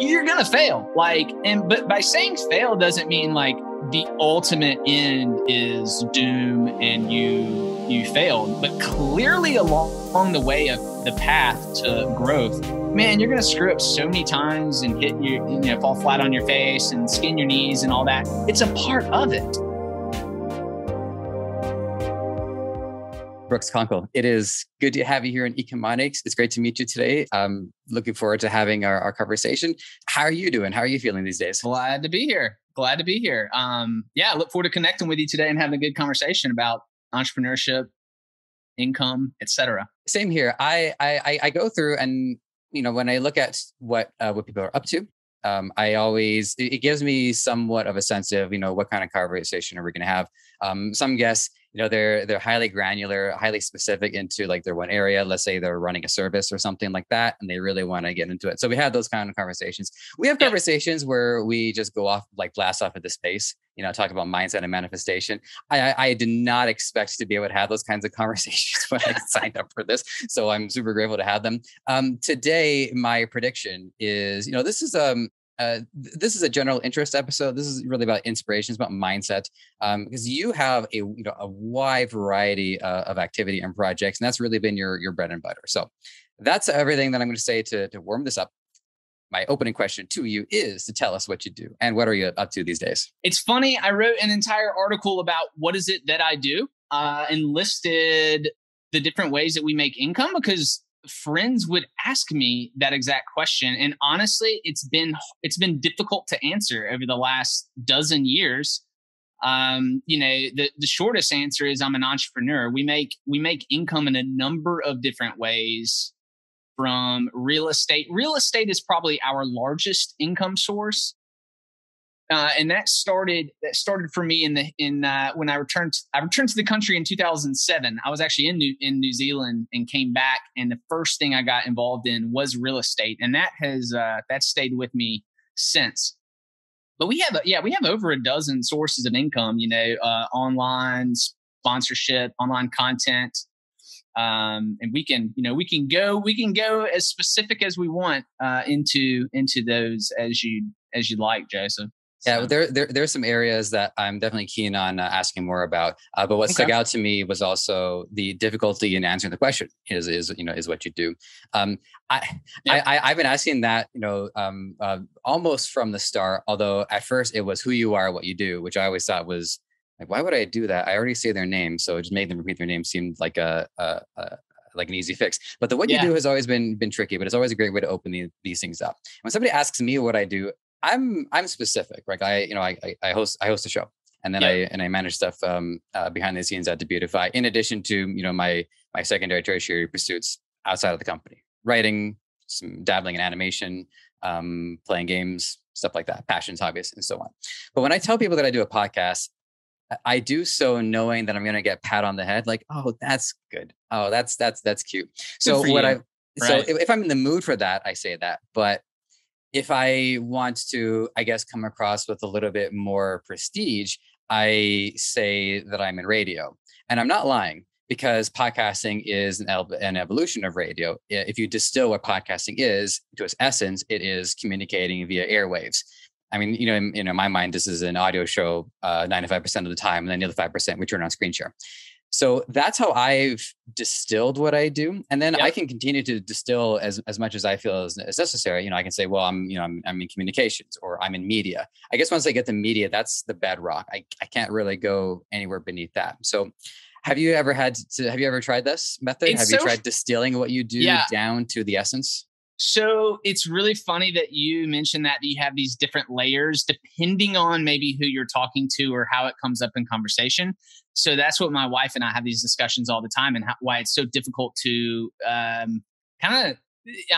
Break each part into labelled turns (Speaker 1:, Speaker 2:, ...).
Speaker 1: you're gonna fail. Like, and but by saying fail doesn't mean like the ultimate end is doom and you you failed. But clearly along, along the way of the path to growth, man, you're gonna screw up so many times and hit your you know fall flat on your face and skin your knees and all that. It's a part of it.
Speaker 2: Brooks Conkle, it is good to have you here in Ecomonics. It's great to meet you today. I'm looking forward to having our, our conversation. How are you doing? How are you feeling these days?
Speaker 1: Glad to be here. Glad to be here. Um, yeah, I look forward to connecting with you today and having a good conversation about entrepreneurship, income, etc.
Speaker 2: Same here. I, I I go through and you know when I look at what uh, what people are up to, um, I always it gives me somewhat of a sense of you know what kind of conversation are we going to have. Um, some guests you know they're they're highly granular highly specific into like their one area. Let's say they're running a service or something like that and they really want to get into it. So we have those kind of conversations. We have conversations where we just go off like blast off into space you know talk about mindset and manifestation. I, I did not expect to be able to have those kinds of conversations when i signed up for this so i'm super grateful to have them. Um, today my prediction is you know this is um uh, this is a general interest episode. This is really about inspirations, about mindset, because um, you have a you know a wide variety uh, of activity and projects, and that's really been your your bread and butter. So that's everything that I'm going to say to to warm this up. My opening question to you is to tell us what you do and what are you up to these days.
Speaker 1: It's funny. I wrote an entire article about what is it that I do, uh, and listed the different ways that we make income because friends would ask me that exact question and honestly it's been it's been difficult to answer over the last dozen years. Um you know the the shortest answer is i'm an entrepreneur. We make we make income in a number of different ways from real estate. Real estate is probably our largest income source uh, and that started that started for me in the in uh, when I returned I returned to the country in 2007. I was actually in New in New Zealand and came back, and the first thing I got involved in was real estate, and that has uh, that stayed with me since. But we have yeah we have over a dozen sources of income. You know, uh, online sponsorship, online content, um, and we can you know we can go we can go as specific as we want uh, into into those as you as you like, Joseph.
Speaker 2: Yeah, there, there there's some areas that I'm definitely keen on uh, asking more about. Uh, but what okay. stuck out to me was also the difficulty in answering the question. Is is you know is what you do. Um, I, yeah. I, I have been asking that you know um, uh, almost from the start. Although at first it was who you are, what you do, which I always thought was like, why would I do that? I already say their name, so it just make them repeat their name seemed like a, a, a like an easy fix. But the what yeah. you do has always been been tricky, but it's always a great way to open the, these things up. When somebody asks me what I do, I'm I'm specific. Like I, you know, I I host I host a show, and then I and I manage stuff um, uh, behind the scenes at Debutify. In addition to you know my my secondary tertiary pursuits outside of the company, writing, some dabbling in animation, um, playing games, stuff like that, passions, hobbies, and so on. But when I tell people that I do a podcast, I do so knowing that I'm going to get pat on the head, like, oh, that's good. Oh, that's that's that's cute. So what I so if, if I'm in the mood for that, I say that. But if I want to, I guess, come across with a little bit more prestige, I say that I'm in radio. And I'm not lying because podcasting is an, an, evolution of radio. If you distill what podcasting is to its essence, it is communicating via airwaves. I mean, you know, in, in my mind, this is an audio show uh, 95% of the time, and then the other 5% we turn on screen share. So that's how I've distilled what I do. And then yep. I can continue to distill as, as much as I feel is, is necessary. You know, I can say, well, I'm, you know, I'm, I'm in communications or I'm in media. I guess once I get the media, that's the bedrock. I, I can't really go anywhere beneath that. So have you ever had to, have you ever tried this method? It's have so, you tried distilling what you do yeah. down to the essence?
Speaker 1: So it's really funny that you mentioned that you have these different layers depending on maybe who you're talking to or how it comes up in conversation. So that's what my wife and I have these discussions all the time, and how, why it's so difficult to um, kind of.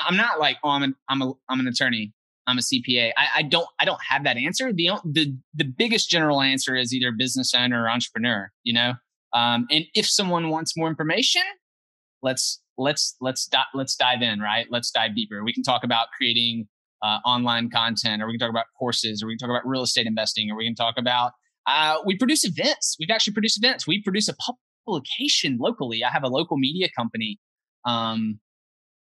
Speaker 1: I'm not like oh I'm an I'm a I'm an attorney. I'm a CPA. I, I don't I don't have that answer. The the the biggest general answer is either business owner or entrepreneur. You know, um, and if someone wants more information, let's let's let's di- let's dive in, right? Let's dive deeper. We can talk about creating uh, online content, or we can talk about courses, or we can talk about real estate investing, or we can talk about uh, we produce events. We've actually produced events. We produce a publication locally. I have a local media company, um,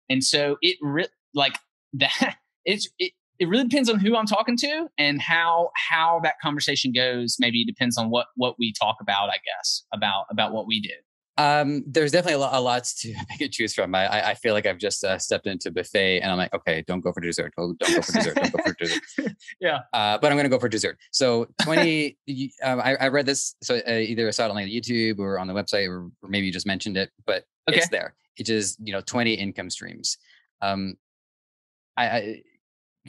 Speaker 1: and so it re- like that. It's it, it really depends on who I'm talking to and how how that conversation goes. Maybe depends on what what we talk about. I guess about about what we do.
Speaker 2: Um, there's definitely a lot, a lot to pick and choose from. I, I feel like I've just uh, stepped into buffet and I'm like, okay, don't go for dessert. Don't, don't go for dessert. Don't go for dessert.
Speaker 1: yeah.
Speaker 2: Uh, but I'm going to go for dessert. So 20, um, I, I, read this. So uh, either I saw it on like YouTube or on the website, or, or maybe you just mentioned it, but okay. it's there. It is, you know, 20 income streams. Um, I, I,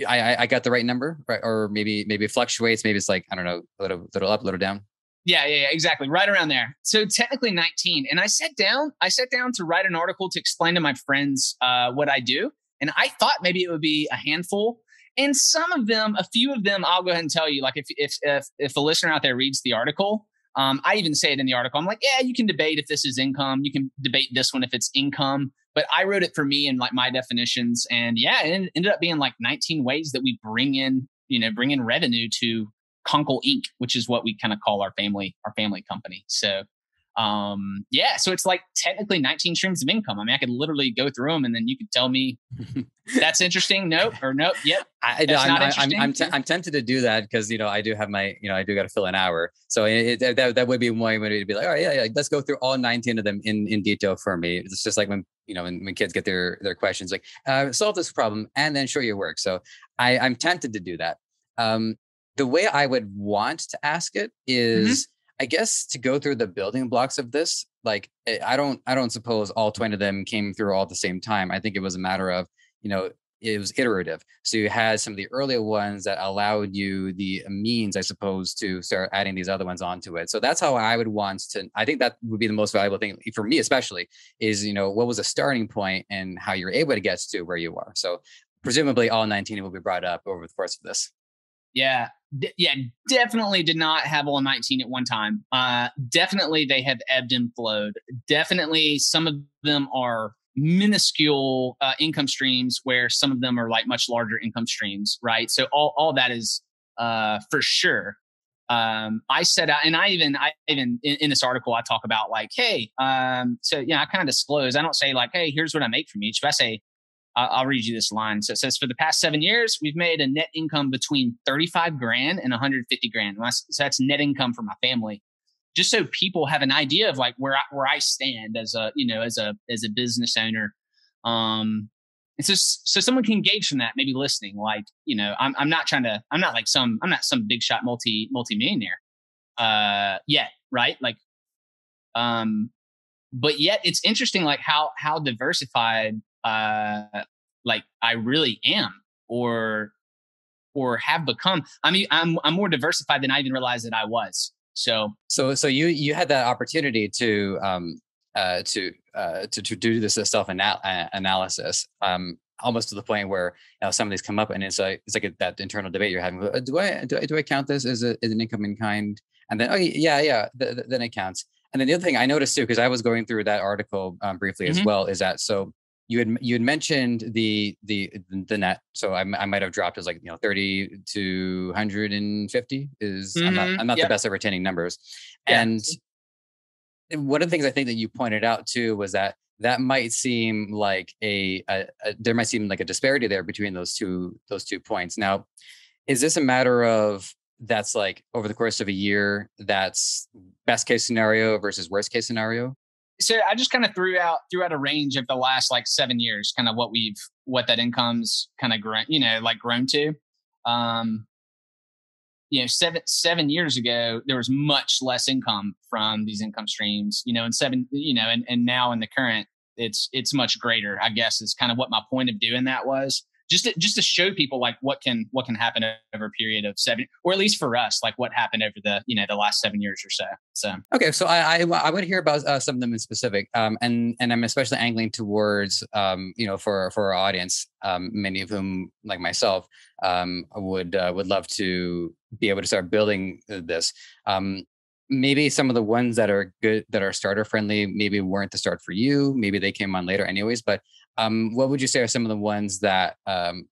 Speaker 2: I, I got the right number, right? Or maybe, maybe it fluctuates. Maybe it's like, I don't know, a little, little up, a little down.
Speaker 1: Yeah, yeah, exactly. Right around there. So technically 19. And I sat down, I sat down to write an article to explain to my friends uh, what I do. And I thought maybe it would be a handful. And some of them, a few of them, I'll go ahead and tell you. Like if if if if a listener out there reads the article, um, I even say it in the article. I'm like, yeah, you can debate if this is income. You can debate this one if it's income. But I wrote it for me and like my definitions. And yeah, it ended up being like 19 ways that we bring in, you know, bring in revenue to Conkle Inc., which is what we kind of call our family, our family company. So um yeah so it's like technically 19 streams of income. I mean i could literally go through them and then you could tell me that's interesting nope or nope yep
Speaker 2: I, I'm, I'm, I'm, t- I'm, tempted to do that because you know i do have my you know i do got to fill an hour. So it, it, that, that would be one way to be like all right yeah, yeah let's go through all 19 of them in in detail for me. It's just like when you know when, when kids get their their questions like uh, solve this problem and then show your work. So i i'm tempted to do that. Um the way i would want to ask it is, mm-hmm. mm-hmm I guess to go through the building blocks of this, like eh, I don't I don't suppose all 20 of them came through all at the same time. I think it was a matter of, you know, it was iterative. So you had some of the earlier ones that allowed you the means, I suppose, to start adding these other ones onto it. So that's how I would want to. I think that would be the most valuable thing for me, especially, is you know what was a starting point and how you're able to get to where you are. So presumably, all 19 will be brought up over the course of this.
Speaker 1: Yeah, Yeah, definitely did not have all 19 at one time. Uh, definitely they have ebbed and flowed. Definitely some of them are minuscule uh, income streams where some of them are like much larger income streams, right? So all, all that is uh, for sure. Um, I out, and I even, I even in, in, this article, I talk about like, hey, um, so yeah, I kind of disclose. I don't say like, hey, here's what I make from each. But I say, I'll read you this line. So it says, for the past seven years, we've made a net income between 35 grand and 150 grand. So that's net income for my family. Just so people have an idea of like where I, where I stand as a, you know, as a, as a business owner. Um, and so, so someone can gauge from that, maybe listening, like, you know, I'm, I'm not trying to, I'm not like some, I'm not some big shot multi, multi millionaire, uh, yet. Right. Like, um, but yet it's interesting, like how, how diversified uh, like I really am or or have become. I mean, I'm I'm more diversified than I even realized that I was. So
Speaker 2: so so you you had that opportunity to um uh to uh to, to do this self analysis um almost to the point where you know, some of these come up and it's like it's like a, that internal debate you're having uh, do I do I, do I count this as, a, as an income in kind and then oh yeah yeah th- th- then it counts and then the other thing I noticed too because I was going through that article um, briefly mm-hmm. as well is that so you had you had mentioned the the the net so i, I might have dropped as like you know 30 to 150 is mm-hmm. i'm not. I'm not the best at retaining numbers yeah. and one of the things i think that you pointed out too was that that might seem like a, a, a there might seem like a disparity there between those two those two points now is this a matter of that's like over the course of a year that's best case scenario versus worst case scenario
Speaker 1: so I just kind of threw out threw out a range of the last like seven years, kind of what we've what that income's kind of grown, you know, like grown to. Um, you know, seven seven years ago, there was much less income from these income streams, you know, and seven, you know, and, and now in the current, it's it's much greater, I guess, is kind of what my point of doing that was just to, just to show people like what can what can happen over a period of seven or at least for us like what happened over the you know the last seven years or so so.
Speaker 2: Okay so i i, I want to hear about uh, some of them in specific um and and i'm especially angling towards um you know for for our audience um many of whom like myself um would uh, would love to be able to start building this. Um maybe some of the ones that are good that are starter friendly maybe weren't the start for you maybe they came on later anyways but um, what would you say are some of the ones that um,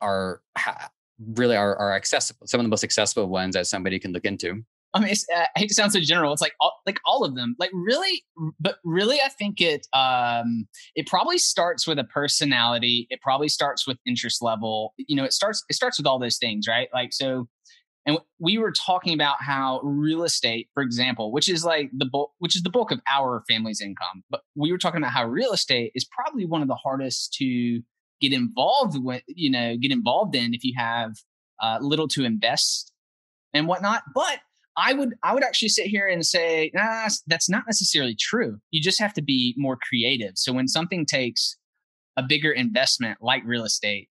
Speaker 2: are ha- really are, are accessible? Some of the most accessible ones that somebody can look into.
Speaker 1: I mean, uh, I hate to sound so general. It's like all, like all of them. Like really, but really, I think it um it probably starts with a personality. It probably starts with interest level. You know, it starts it starts with all those things, right? Like so. And we were talking about how real estate, for example, which is like the bulk, which is the bulk of our family's income, but we were talking about how real estate is probably one of the hardest to get involved with, you know, get involved in if you have uh, little to invest and whatnot. But I would I would actually sit here and say, nah, that's not necessarily true. You just have to be more creative. So when something takes a bigger investment like real estate,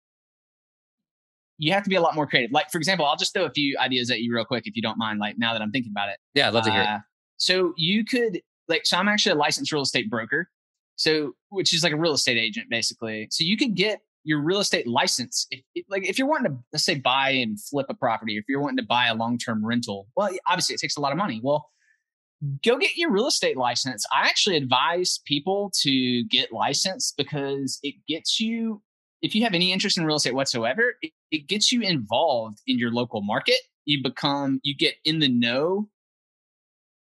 Speaker 1: you have to be a lot more creative. Like for example, I'll just throw a few ideas at you real quick if you don't mind. Like now that I'm thinking about it.
Speaker 2: Yeah, I'd love to hear. Uh,
Speaker 1: so you could like so I'm actually a licensed real estate broker. So which is like a real estate agent basically. So you could get your real estate license, if, like if you're wanting to let's say buy and flip a property, if you're wanting to buy a long term rental, well, obviously it takes a lot of money. Well, go get your real estate license. I actually advise people to get licensed because it gets you, if you have any interest in real estate whatsoever, it, it gets you involved in your local market. You become, you get in the know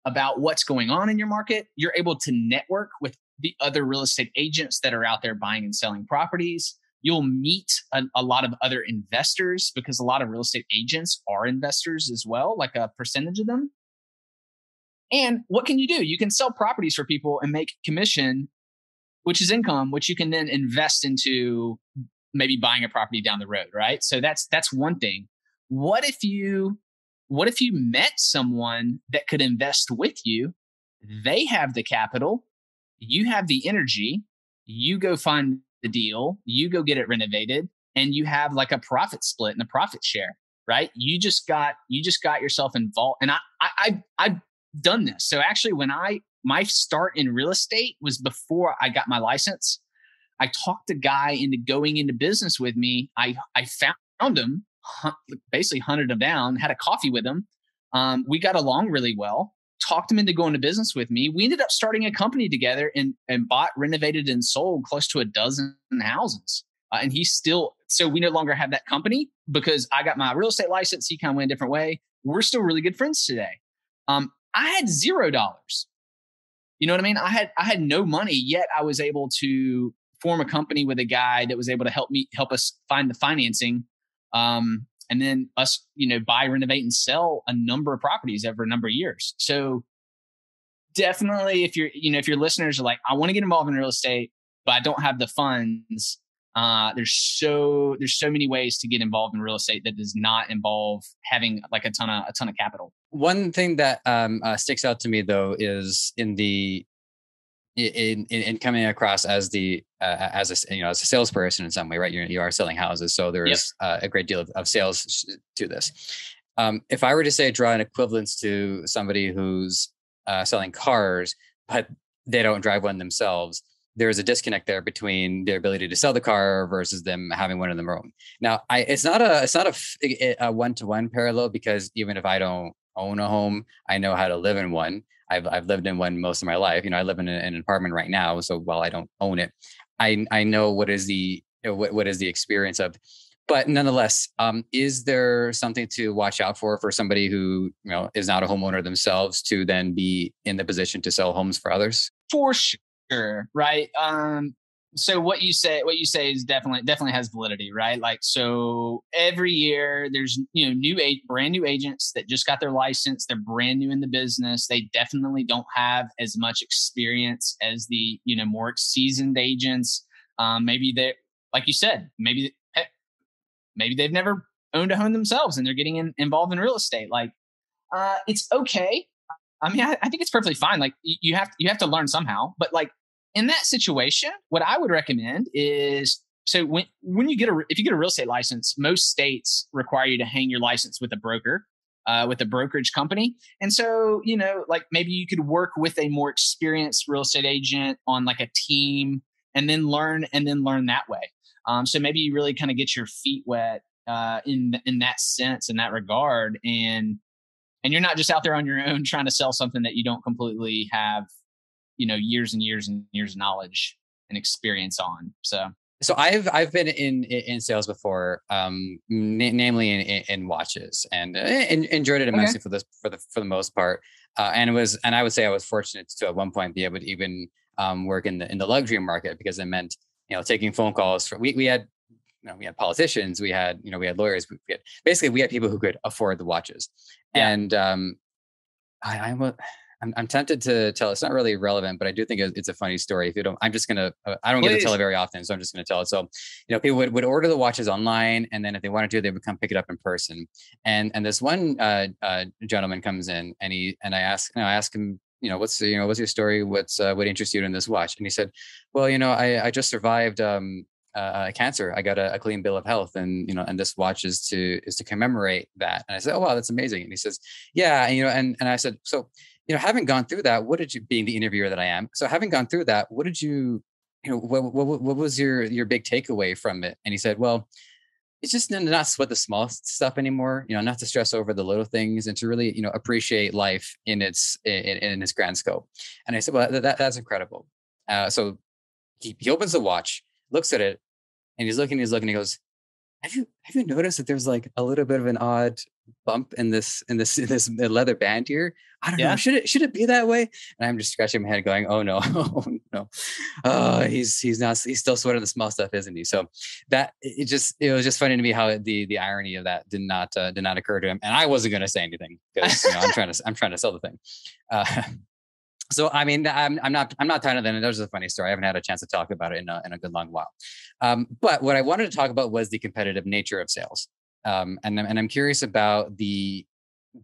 Speaker 1: about what's going on in your market. You're able to network with the other real estate agents that are out there buying and selling properties. You'll meet a, a, lot of other investors because a lot of real estate agents are investors as well, like a percentage of them. And what can you do? You can sell properties for people and make commission, which is income, which you can then invest into maybe buying a property down the road, right? So that's that's one thing. What if you what if you met someone that could invest with you? They have the capital, you have the energy, you go find the deal, you go get it renovated, and you have like a profit split and a profit share, right? You just got you just got yourself involved. And I I, I I've done this. So actually, when I my start in real estate was before I got my license. I talked a guy into going into business with me. I I found him, basically hunted him down, had a coffee with him. Um, we got along really well talked him into going to business with me. We ended up starting a company together and, and bought, renovated, and sold close to a dozen houses. Uh, and he's still, so we no longer have that company because I got my real estate license. He kind of went a different way. We're still really good friends today. Um, I had zero dollars. You know what I mean? I had I had no money yet. I was able to form a company with a guy that was able to help me help us find the financing um, and then us, you know, buy, renovate, and sell a number of properties over a number of years. So definitely, if you're, you know, if your listeners are like, I want to get involved in real estate, but I don't have the funds, uh, there's so there's so many ways to get involved in real estate that does not involve having like a ton of a ton of capital.
Speaker 2: One thing that um, uh, sticks out to me though is in the in, in, in coming across as the uh, as a you know as a salesperson in some way, right? You're, you are selling houses, so there's yep. uh, a great deal of, of sales to this. Um, if I were to say draw an equivalence to somebody who's uh, selling cars, but they don't drive one themselves, there's a disconnect there between their ability to sell the car versus them having one of their own. Now, I it's not a it's not a a one to one parallel because even if I don't own a home, I know how to live in one. I've I've lived in one most of my life. You know, I live in, in an apartment right now, so while I don't own it, I I know what is the what what is the experience of. But nonetheless, um, is there something to watch out for for somebody who you know is not a homeowner themselves to then be in the position to sell homes for others?
Speaker 1: For sure, right? Um, so what you say what you say is definitely definitely has validity right? Like so every year there's you know new brand new agents that just got their license they're brand new in the business they definitely don't have as much experience as the you know more seasoned agents. Um, maybe they like you said maybe maybe they've never owned a home themselves and they're getting in, involved in real estate. Like uh, it's okay. I mean I, I think it's perfectly fine. Like you have you have to learn somehow but like in that situation, what I would recommend is so when when you get a if you get a real estate license, most states require you to hang your license with a broker, uh, with a brokerage company. And so you know, like maybe you could work with a more experienced real estate agent on like a team, and then learn and then learn that way. Um, so maybe you really kind of get your feet wet uh, in in that sense, in that regard, and and you're not just out there on your own trying to sell something that you don't completely have you know years and years and years of knowledge and experience on so
Speaker 2: so I've I've been in in sales before, um, n- namely in, in, watches, and uh, enjoyed it immensely okay. for this for the for the most part. Uh, and it was, and I would say I was fortunate to at one point be able to even um, work in the in the luxury market because it meant you know taking phone calls. For, we we had you know we had politicians, we had you know we had lawyers, we had basically we had people who could afford the watches, yeah. and um, I, I'm I'm, I'm tempted to tell. It's not really relevant, but I do think it's a funny story. If you don't, I'm just gonna. Uh, I don't Please. get to tell it very often, so I'm just gonna tell it. So, you know, people would, would order the watches online, and then if they wanted to, they would come pick it up in person. And and this one uh, uh, gentleman comes in, and he and I ask, you know, I ask him, you know, what's you know, what's your story? What's uh, what interests you in this watch? And he said, well, you know, I I just survived. Um, uh, cancer. I got a, a, clean bill of health, and you know, and this watch is to is to commemorate that. And I said, oh wow, that's amazing. And he says, yeah, and, you know, and and I said, so you know, having gone through that, what did you, being the interviewer that I am, so having gone through that, what did you, you know, what, what, what was your, your big takeaway from it? And he said, well, it's just not sweat the small stuff anymore, you know, not to stress over the little things and to really, you know, appreciate life in its, in, in its grand scope. And I said, well, that, that's incredible. Uh, so he, he opens the watch, looks at it, and he's looking, he's looking, he goes, have you have you noticed that there's like a little bit of an odd bump in this in this in this leather band here? I don't yeah. know. Should it should it be that way? And I'm just scratching my head, going, "Oh no, oh no, oh he's he's not he's still sweating the small stuff, isn't he?" So that it just it was just funny to me how the the irony of that did not uh, did not occur to him, and I wasn't going to say anything because you know, I'm trying to I'm trying to sell the thing. Uh, so I mean, I'm, I'm not I'm not tired of that. And was a funny story. I haven't had a chance to talk about it in a, in a good long while. Um, but what I wanted to talk about was the competitive nature of sales, um, and and I'm curious about the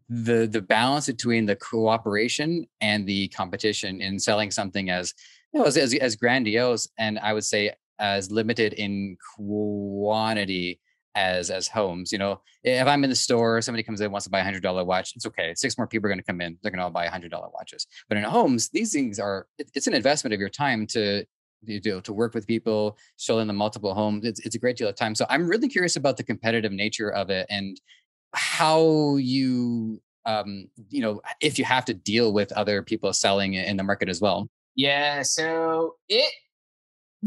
Speaker 2: the the balance between the cooperation and the competition in selling something as you know, as, as, as grandiose and I would say as limited in quantity as as homes. You know, if I'm in the store, somebody comes in wants to buy a hundred dollar watch, it's okay. Six more people are going to come in, they're going to all buy a hundred dollar watches. But in homes, these things are it, it's an investment of your time to you do to work with people, show them the multiple homes. It's it's a great deal of time. So I'm really curious about the competitive nature of it and how you um you know if you have to deal with other people selling in the market as well.
Speaker 1: Yeah, so it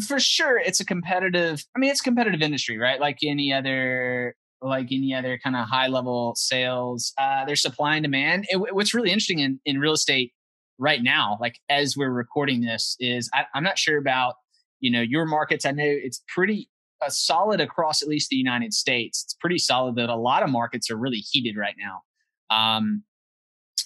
Speaker 1: for sure it's a competitive i mean it's competitive industry right? Like any other like any other kind of high level sales uh there's supply and demand. It, what's really interesting in, in real estate right now like as we're recording this is I, i'm not sure about you know your markets. I know it's pretty uh, solid across at least the united states. It's pretty solid that a lot of markets are really heated right now. Um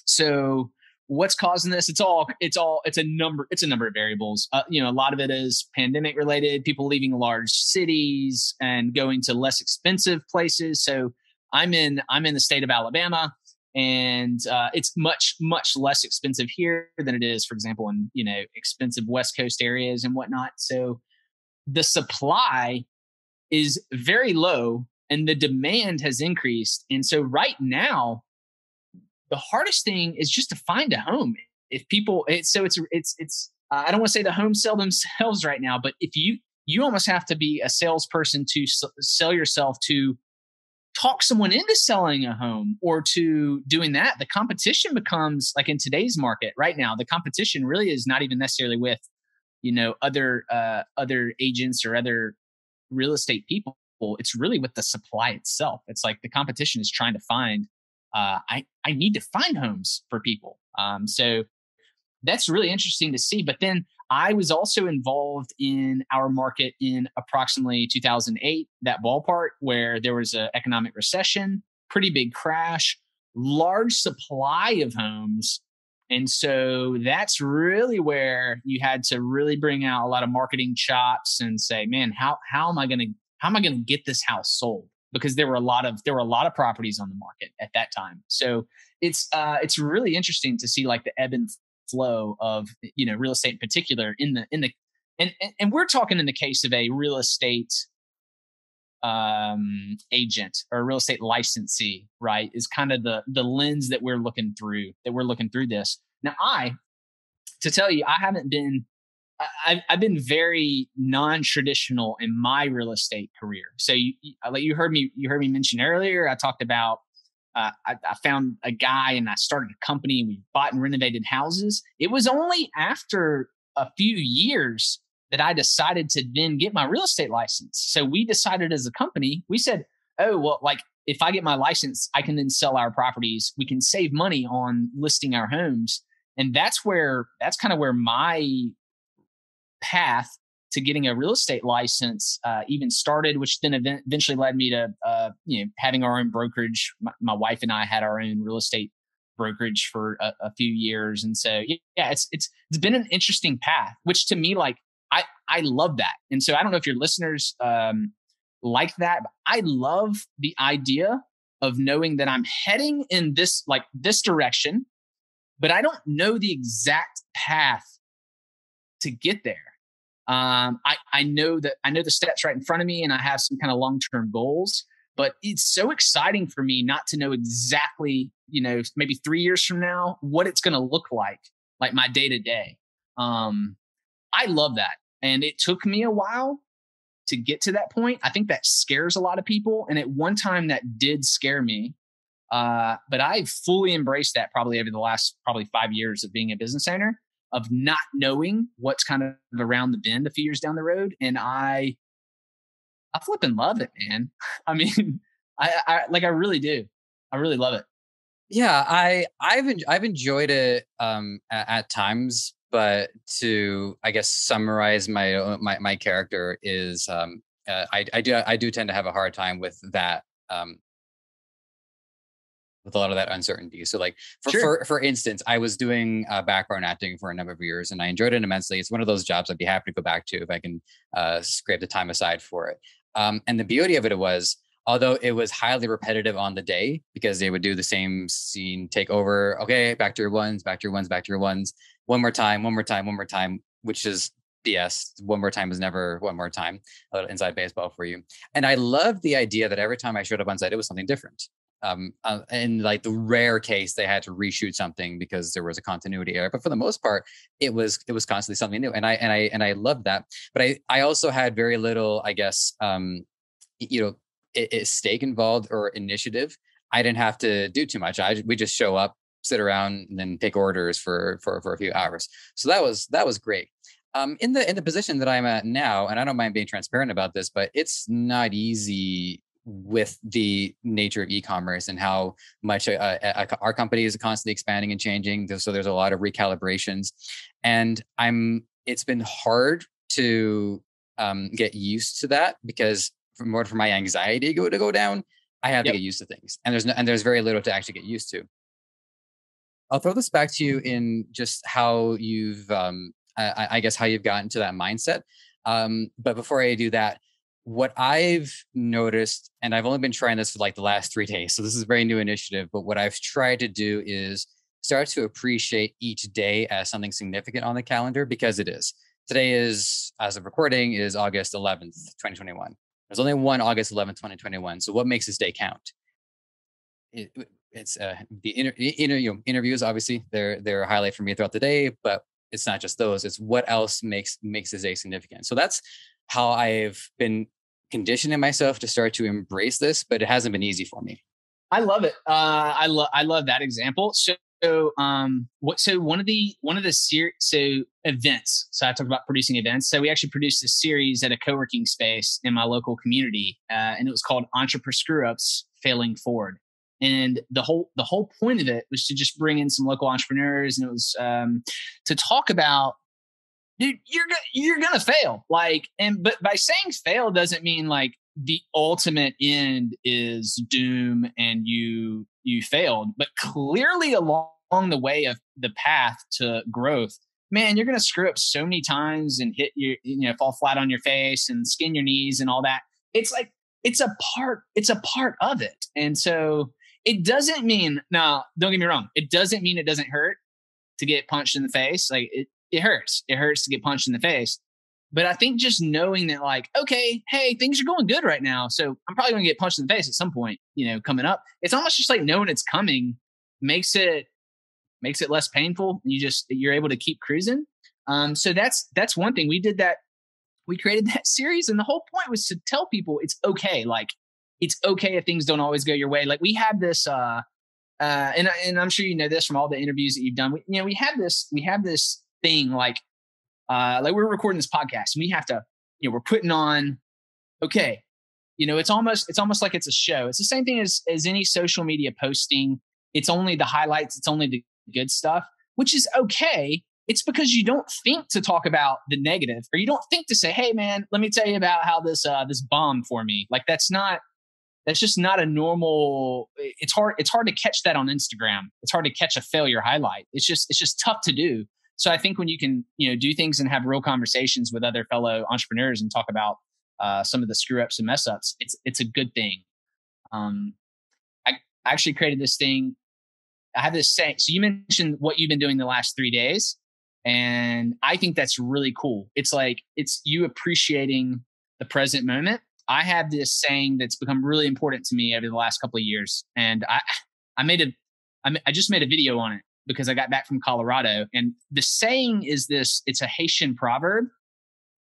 Speaker 1: so what's causing this? It's all it's all it's a number it's a number of variables. Uh, you know a lot of it is pandemic related people leaving large cities and going to less expensive places. So i'm in i'm in the state of alabama and uh, it's much much less expensive here than it is for example in you know expensive west coast areas and whatnot. So the supply is very low and the demand has increased. And so right now the hardest thing is just to find a home. If people, it's, so it's it's it's. Uh, I don't want to say the homes sell themselves right now, but if you you almost have to be a salesperson to s- sell yourself to talk someone into selling a home or to doing that. The competition becomes like in today's market right now. The competition really is not even necessarily with you know other uh, other agents or other real estate people. It's really with the supply itself. It's like the competition is trying to find uh, I I need to find homes for people. Um, so that's really interesting to see. But then I was also involved in our market in approximately 2008, that ballpark where there was an economic recession, pretty big crash, large supply of homes. And so that's really where you had to really bring out a lot of marketing chops and say, man, how, how am I going to, how am I going to get this house sold? Because there were a lot of there were a lot of properties on the market at that time. So it's uh, it's really interesting to see like the ebb and flow of you know real estate in particular in the in the and and, we're talking in the case of a real estate um, agent or real estate licensee, right? Is kind of the the lens that we're looking through that we're looking through this. Now, I to tell you, I haven't been I've, I've been very non-traditional in my real estate career. So you, like you heard me, you heard me mention earlier. I talked about uh, I, I, found a guy and I started a company and we bought and renovated houses. It was only after a few years that I decided to then get my real estate license. So we decided as a company, we said, oh, well, like if I get my license, I can then sell our properties. We can save money on listing our homes. And that's where, that's kind of where my path to getting a real estate license uh, even started, which then eventually led me to, uh, you know, having our own brokerage. My, my, wife and I had our own real estate brokerage for a, a few years. And so, yeah, it's, it's, it's been an interesting path, which to me, like, I, I love that. And so I don't know if your listeners, um, like that. I love the idea of knowing that I'm heading in this like this direction, but I don't know the exact path to get there. Um, I, I know that I know the steps right in front of me and I have some kind of long-term goals, but it's so exciting for me not to know exactly, you know, maybe three years from now, what it's going to look like, like my day to day. Um, I love that. And it took me a while to get to that point. I think that scares a lot of people. And at one time that did scare me. Uh, but I've fully embraced that probably over the last probably five years of being a business owner of not knowing what's kind of around the bend a few years down the road. And I, I flip and love it, man. I mean, I, I like, I really do. I really love it.
Speaker 2: Yeah, I I've en- I've enjoyed it um, at, at, times, but to I guess summarize my uh, my my character is um, uh, I I do I do tend to have a hard time with that um, with a lot of that uncertainty. So like for sure. for, for instance, I was doing uh, background acting for a number of years and I enjoyed it immensely. It's one of those jobs I'd be happy to go back to if I can uh, scrape the time aside for it. Um, and the beauty of it was although it was highly repetitive on the day because they would do the same scene take over okay back to your ones back to your ones back to your ones one more time one more time one more time which is bs one more time is never one more time a little inside baseball for you and i loved the idea that every time i showed up on set it was something different um, uh, in like the rare case they had to reshoot something because there was a continuity error but for the most part it was it was constantly something new and i and i and i loved that but i i also had very little i guess um you know is stake involved or initiative, I didn't have to do too much. I we just show up, sit around, and then take orders for for for a few hours. So that was that was great. Um, in the in the position that I'm at now, and I don't mind being transparent about this, but it's not easy with the nature of e-commerce and how much uh, uh, our company is constantly expanding and changing. So there's a lot of recalibrations, and I'm. It's been hard to um, get used to that because for more for my anxiety to go to go down, I have yep. to get used to things. And there's no, and there's very little to actually get used to. I'll throw this back to you in just how you've, um, I, I guess, how you've gotten to that mindset. Um, but before I do that, what I've noticed, and I've only been trying this for like the last three days, so this is a very new initiative. But what I've tried to do is start to appreciate each day as something significant on the calendar because it is. Today is, as of recording, is August 11th, 2021. There's only one August 11th, 2021. So what makes this day count? It, it's uh, the inter, inter, you know, interviews. Obviously, they're they're a highlight for me throughout the day, but it's not just those. It's what else makes makes this day significant. So that's how I've been conditioning myself to start to embrace this, but it hasn't been easy for me.
Speaker 1: I love it. Uh, I love I love that example. So so um what so one of the one of the series so events so i talked about producing events so we actually produced a series at a co-working space in my local community uh, and it was called entrepreneur screw ups failing forward and the whole the whole point of it was to just bring in some local entrepreneurs and it was um to talk about dude you're you're gonna fail like and but by saying fail doesn't mean like the ultimate end is doom and you you failed but clearly along the way of the path to growth, man, you're to screw up so many times and hit your, you know, fall flat on your face and skin your knees and all that. It's like, it's a part, it's a part of it. And so it doesn't mean, now, don't get me wrong. It doesn't mean it doesn't hurt to get punched in the face. Like it, it hurts. It hurts to get punched in the face. But I think just knowing that, like, okay, hey, things are going good right now. So I'm probably going to get punched in the face at some point, you know, coming up. It's almost just like knowing it's coming makes it makes it less painful. You just you're able to keep cruising. Um, so that's that's one thing we did that. We created that series, and the whole point was to tell people it's okay. Like it's okay if things don't always go your way. Like we had this, uh, uh, and and I'm sure you know this from all the interviews that you've done. We, you know, we have this we have this thing like uh, like we're recording this podcast and we have to, you know, we're putting on, okay, you know, it's almost it's almost like it's a show. It's the same thing as as any social media posting. It's only the highlights. It's only the good stuff, which is okay. It's because you don't think to talk about the negative, or you don't think to say, "Hey, man, let me tell you about how this uh, this bombed for me." Like that's not that's just not a normal. It's hard. It's hard to catch that on Instagram. It's hard to catch a failure highlight. It's just it's just tough to do. So I think when you can you know do things and have real conversations with other fellow entrepreneurs and talk about uh, some of the screw ups and mess ups, it's it's a good thing. Um, I actually created this thing. I have this saying. So you mentioned what you've been doing the last three days. And I think that's really cool. It's like it's you appreciating the present moment. I have this saying that's become really important to me over the last couple of years, and I I made a I just made a video on it because I got back from Colorado, and the saying is this: it's a Haitian proverb.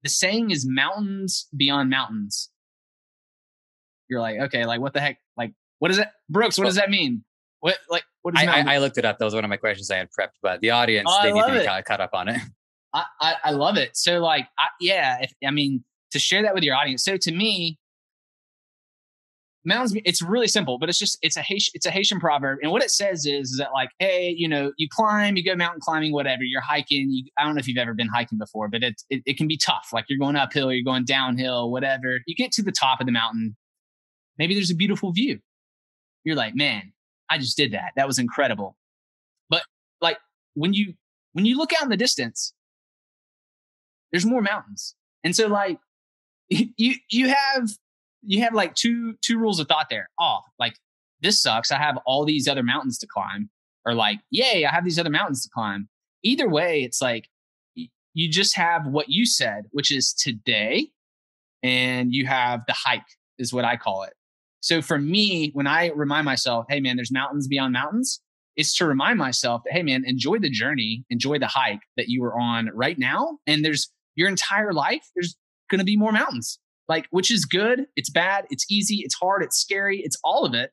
Speaker 1: The saying is "mountains beyond mountains." You're like, okay, like what the heck? Like, what is it, Brooks? What does that mean? What like what
Speaker 2: is I, I, I, looked it up. That was one of my questions I had prepped, but the audience oh, they need to be caught, caught, up on it.
Speaker 1: I, I, I love it. So like I, yeah, if, I mean to share that with your audience. So to me, mountains it's really simple, but it's just it's a Haitian, it's a Haitian proverb, and what it says is, is that like hey, you know, you climb, you go mountain climbing, whatever. You're hiking. You, I don't know if you've ever been hiking before, but it, it it can be tough. Like you're going uphill, you're going downhill, whatever. You get to the top of the mountain. Maybe there's a beautiful view. You're like, man, I just did that. That was incredible. But like when you when you look out in the distance, there's more mountains. And so like you you have you have like two two rules of thought there. Oh, like this sucks. I have all these other mountains to climb. Or like, yay, I have these other mountains to climb. Either way, it's like you just have what you said, which is today, and you have the hike, is what I call it. So for me, when I remind myself, hey man, there's mountains beyond mountains, it's to remind myself that, hey man, enjoy the journey, enjoy the hike that you are on right now. And there's your entire life, there's going to be more mountains, like, which is good. It's bad. It's easy. It's hard. It's scary. It's all of it.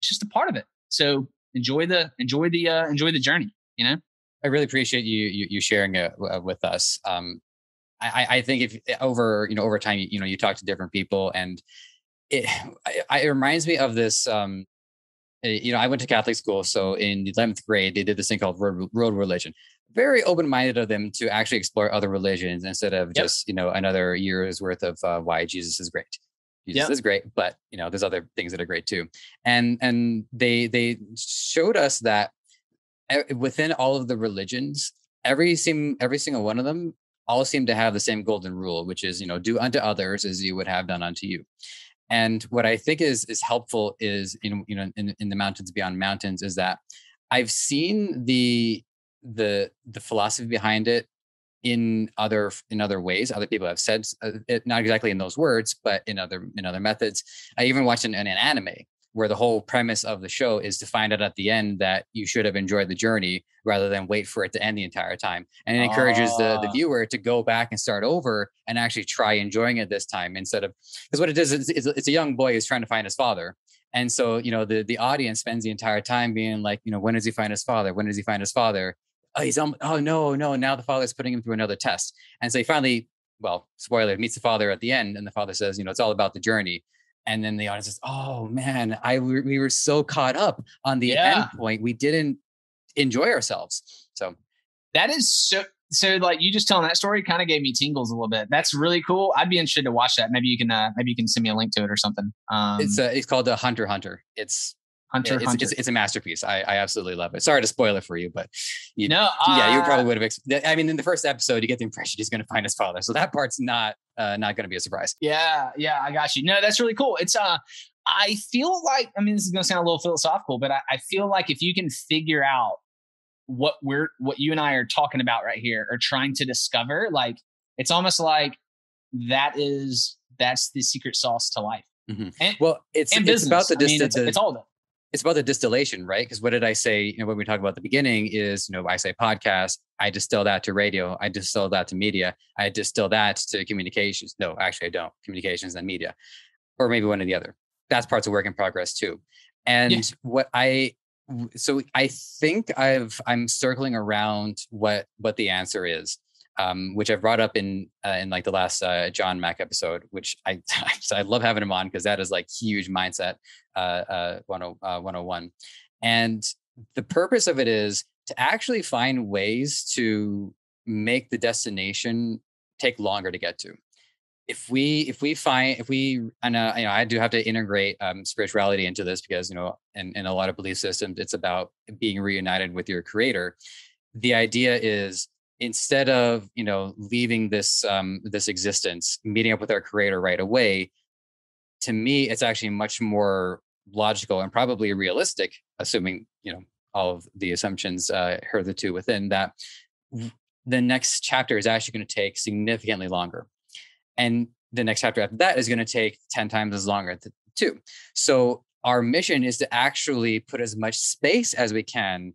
Speaker 1: It's just a part of it. So enjoy the, enjoy the, uh, enjoy the journey, you know?
Speaker 2: I really appreciate you, you, you sharing it uh, with us. Um, I, I think if over, you know, over time, you know, you talk to different people and it, it reminds me of this. Um, eh, you know, I went to Catholic school, so in the eleventh grade, they did this thing called road, road religion. Very open-minded of them to actually explore other religions instead of yep. just you know another year's worth of uh, why Jesus is great. Jesus yep. is great, but you know there's other things that are great too. And and they they showed us that eh, within all of the religions, every seem every single one of them all seem to have the same golden rule, which is you know do unto others as you would have done unto you. And what I think is is helpful is you know you know in, in the mountains beyond mountains is that I've seen the the the philosophy behind it in other in other ways other people have said uh, it not exactly in those words but in other in other methods i even watched an, an anime where the whole premise of the show is to find out at the end that you should have enjoyed the journey rather than wait for it to end the entire time. And it encourages the, the ah. viewer to go back and start over and actually try enjoying it this time instead of because what it is is it's, it's a young boy who's trying to find his father. And so, you know, the, the audience spends the entire time being like, you know, when does he find his father? When does he find his father? Oh, he's um, oh no, no, now the father's putting him through another test. And so he finally, well, spoiler, meets the father at the end, and the father says, you know, it's all about the journey and then the audience says, "Oh man, I we were so caught up on the yeah. end point, we didn't enjoy ourselves." So
Speaker 1: that is so. So like you just telling that story kind of gave me tingles a little bit. That's really cool. I'd be interested to watch that. Maybe you can uh, maybe you can send me a link to it or something.
Speaker 2: Um, it's uh, it's called the Hunter Hunter. It's Hunter, it's, Hunter. It's, it's, a masterpiece. I, I absolutely love it. Sorry to spoil it for you, but you know, uh, yeah, you probably would have. Ex- I mean, in the first episode, you get the impression he's going to find his father, so that part's not uh, not going to be a surprise.
Speaker 1: Yeah, yeah, I got you. No, that's really cool. It's uh, I feel like I mean, this is going to sound a little philosophical, but I, I feel like if you can figure out what we're what you and I are talking about right here, or trying to discover, like it's almost like that is that's the secret sauce to life.
Speaker 2: Mm-hmm. And, well, it's, it's about the distance.
Speaker 1: I mean, it's, it's all of it
Speaker 2: it's about the distillation, right? Because what did I say? You know, when we talk about the beginning is, you know, I say podcast, I distill that to radio, I distill that to media, I distill that to communications. No, actually, I don't. Communications and media, or maybe one or the other. That's parts of work in progress too. And yeah. what I so I think I've I'm circling around what what the answer is. Um, which I've brought up in uh, in like the last uh, John Mack episode, which I I love having him on because that is like huge mindset uh, uh, 101. And the purpose of it is to actually find ways to make the destination take longer to get to if we if we find if we and uh, you know I do have to integrate um, spirituality into this because you know in, in a lot of belief systems it's about being reunited with your creator. The idea is instead of you know leaving this um, this existence, meeting up with our creator right away. To me, it's actually much more logical and probably realistic, assuming you know all of the assumptions uh, hitherto within that. The next chapter is actually going to take significantly longer and the next chapter after that is going to take 10 times as longer too so our mission is to actually put as much space as we can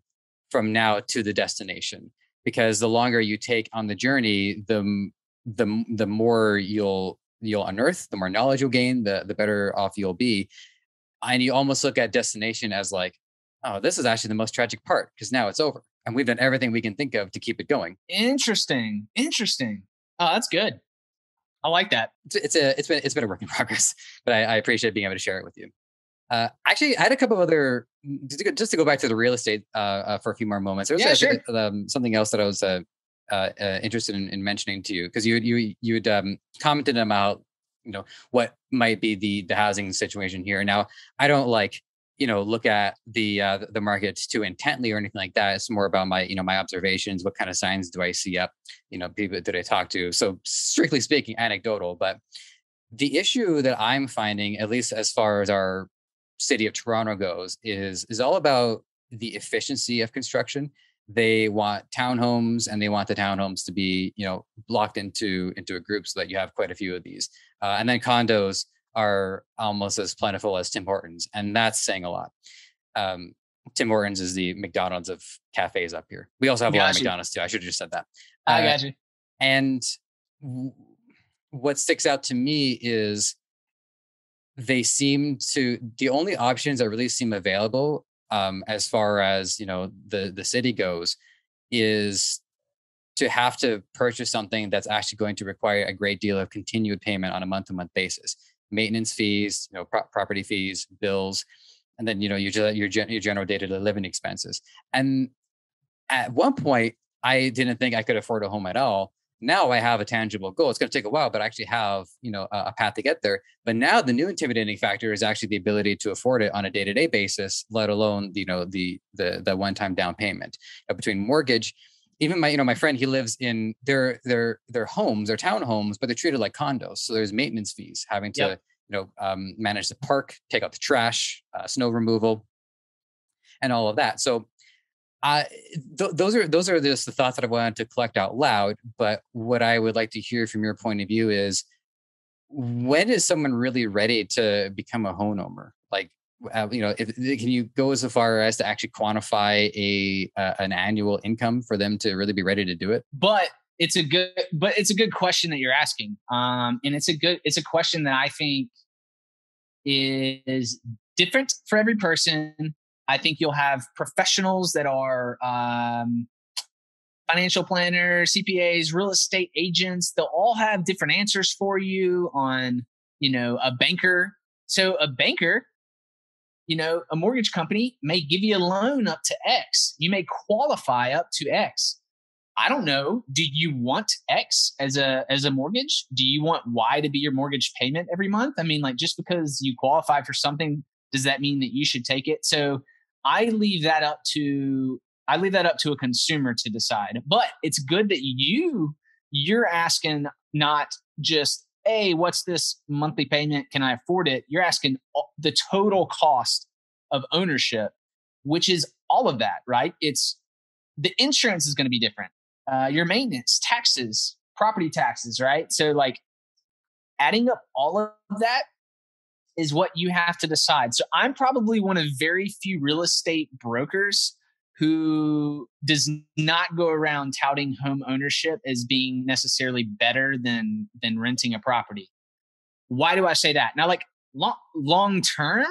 Speaker 2: from now to the destination because the longer you take on the journey the the the more you'll you'll unearth the more knowledge you'll gain the the better off you'll be and you almost look at destination as like oh this is actually the most tragic part because now it's over and we've done everything we can think of to keep it going
Speaker 1: interesting interesting oh that's good I like that.
Speaker 2: It's, it's, a it's been it's been a work in progress, but I, I appreciate being able to share it with you. Uh, actually, I had a couple of other just to go, just to go back to the real estate uh, uh, for a few more moments. There was
Speaker 1: yeah, sure.
Speaker 2: um, something else that I was uh, uh, uh, interested in, in, mentioning to you because you you you had um, commented about you know what might be the the housing situation here. Now, I don't like you know look at the uh, the markets too intently or anything like that it's more about my you know my observations what kind of signs do i see up you know people that i talk to so strictly speaking anecdotal but the issue that i'm finding at least as far as our city of toronto goes is is all about the efficiency of construction they want townhomes and they want the townhomes to be you know blocked into into a group so that you have quite a few of these uh, and then condos are almost as plentiful as Tim Hortons, and that's saying a lot. Um, Tim Hortons is the McDonald's of cafes up here. We also have a lot of McDonald's too. I should have just said that.
Speaker 1: I uh, got you.
Speaker 2: And w- what sticks out to me is they seem to the only options that really seem available um, as far as you know the the city goes is to have to purchase something that's actually going to require a great deal of continued payment on a month to month basis maintenance fees, you know, pro- property fees, bills, and then you know your your, your general day to day living expenses. And at one point, I didn't think I could afford a home at all. Now I have a tangible goal. It's going to take a while, but I actually have you know a, a path to get there. But now the new intimidating factor is actually the ability to afford it on a day to day basis, let alone you know the the the one time down payment uh, between mortgage even my you know my friend he lives in their their their homes their townhomes but they're treated like condos so there's maintenance fees having to yep. you know um, manage the park take out the trash uh, snow removal and all of that so th- those are those are just the thoughts that i wanted to collect out loud but what i would like to hear from your point of view is when is someone really ready to become a homeowner like uh, you know, if, can you go as far as to actually quantify a uh, an annual income for them to really be ready to do it?
Speaker 1: But it's a good, but it's a good question that you're asking, um, and it's a good, it's a question that I think is different for every person. I think you'll have professionals that are um, financial planners, CPAs, real estate agents. They'll all have different answers for you on, you know, a banker. So a banker you know, a mortgage company may give you a loan up to X. You may qualify up to X. I don't know. Do you want X as a as a mortgage? Do you want Y to be your mortgage payment every month? I mean, like just because you qualify for something, does that mean that you should take it? So I leave that up to I leave that up to a consumer to decide. But it's good that you you're asking not just hey, what's this monthly payment? Can I afford it? You're asking the total cost of ownership, which is all of that, right? It's the insurance is going to be different, uh, your maintenance, taxes, property taxes, right? So, like, adding up all of that is what you have to decide. So, I'm probably one of very few real estate brokers who does not go around touting home ownership as being necessarily better than than renting a property. Why do I say that? Now like long long term,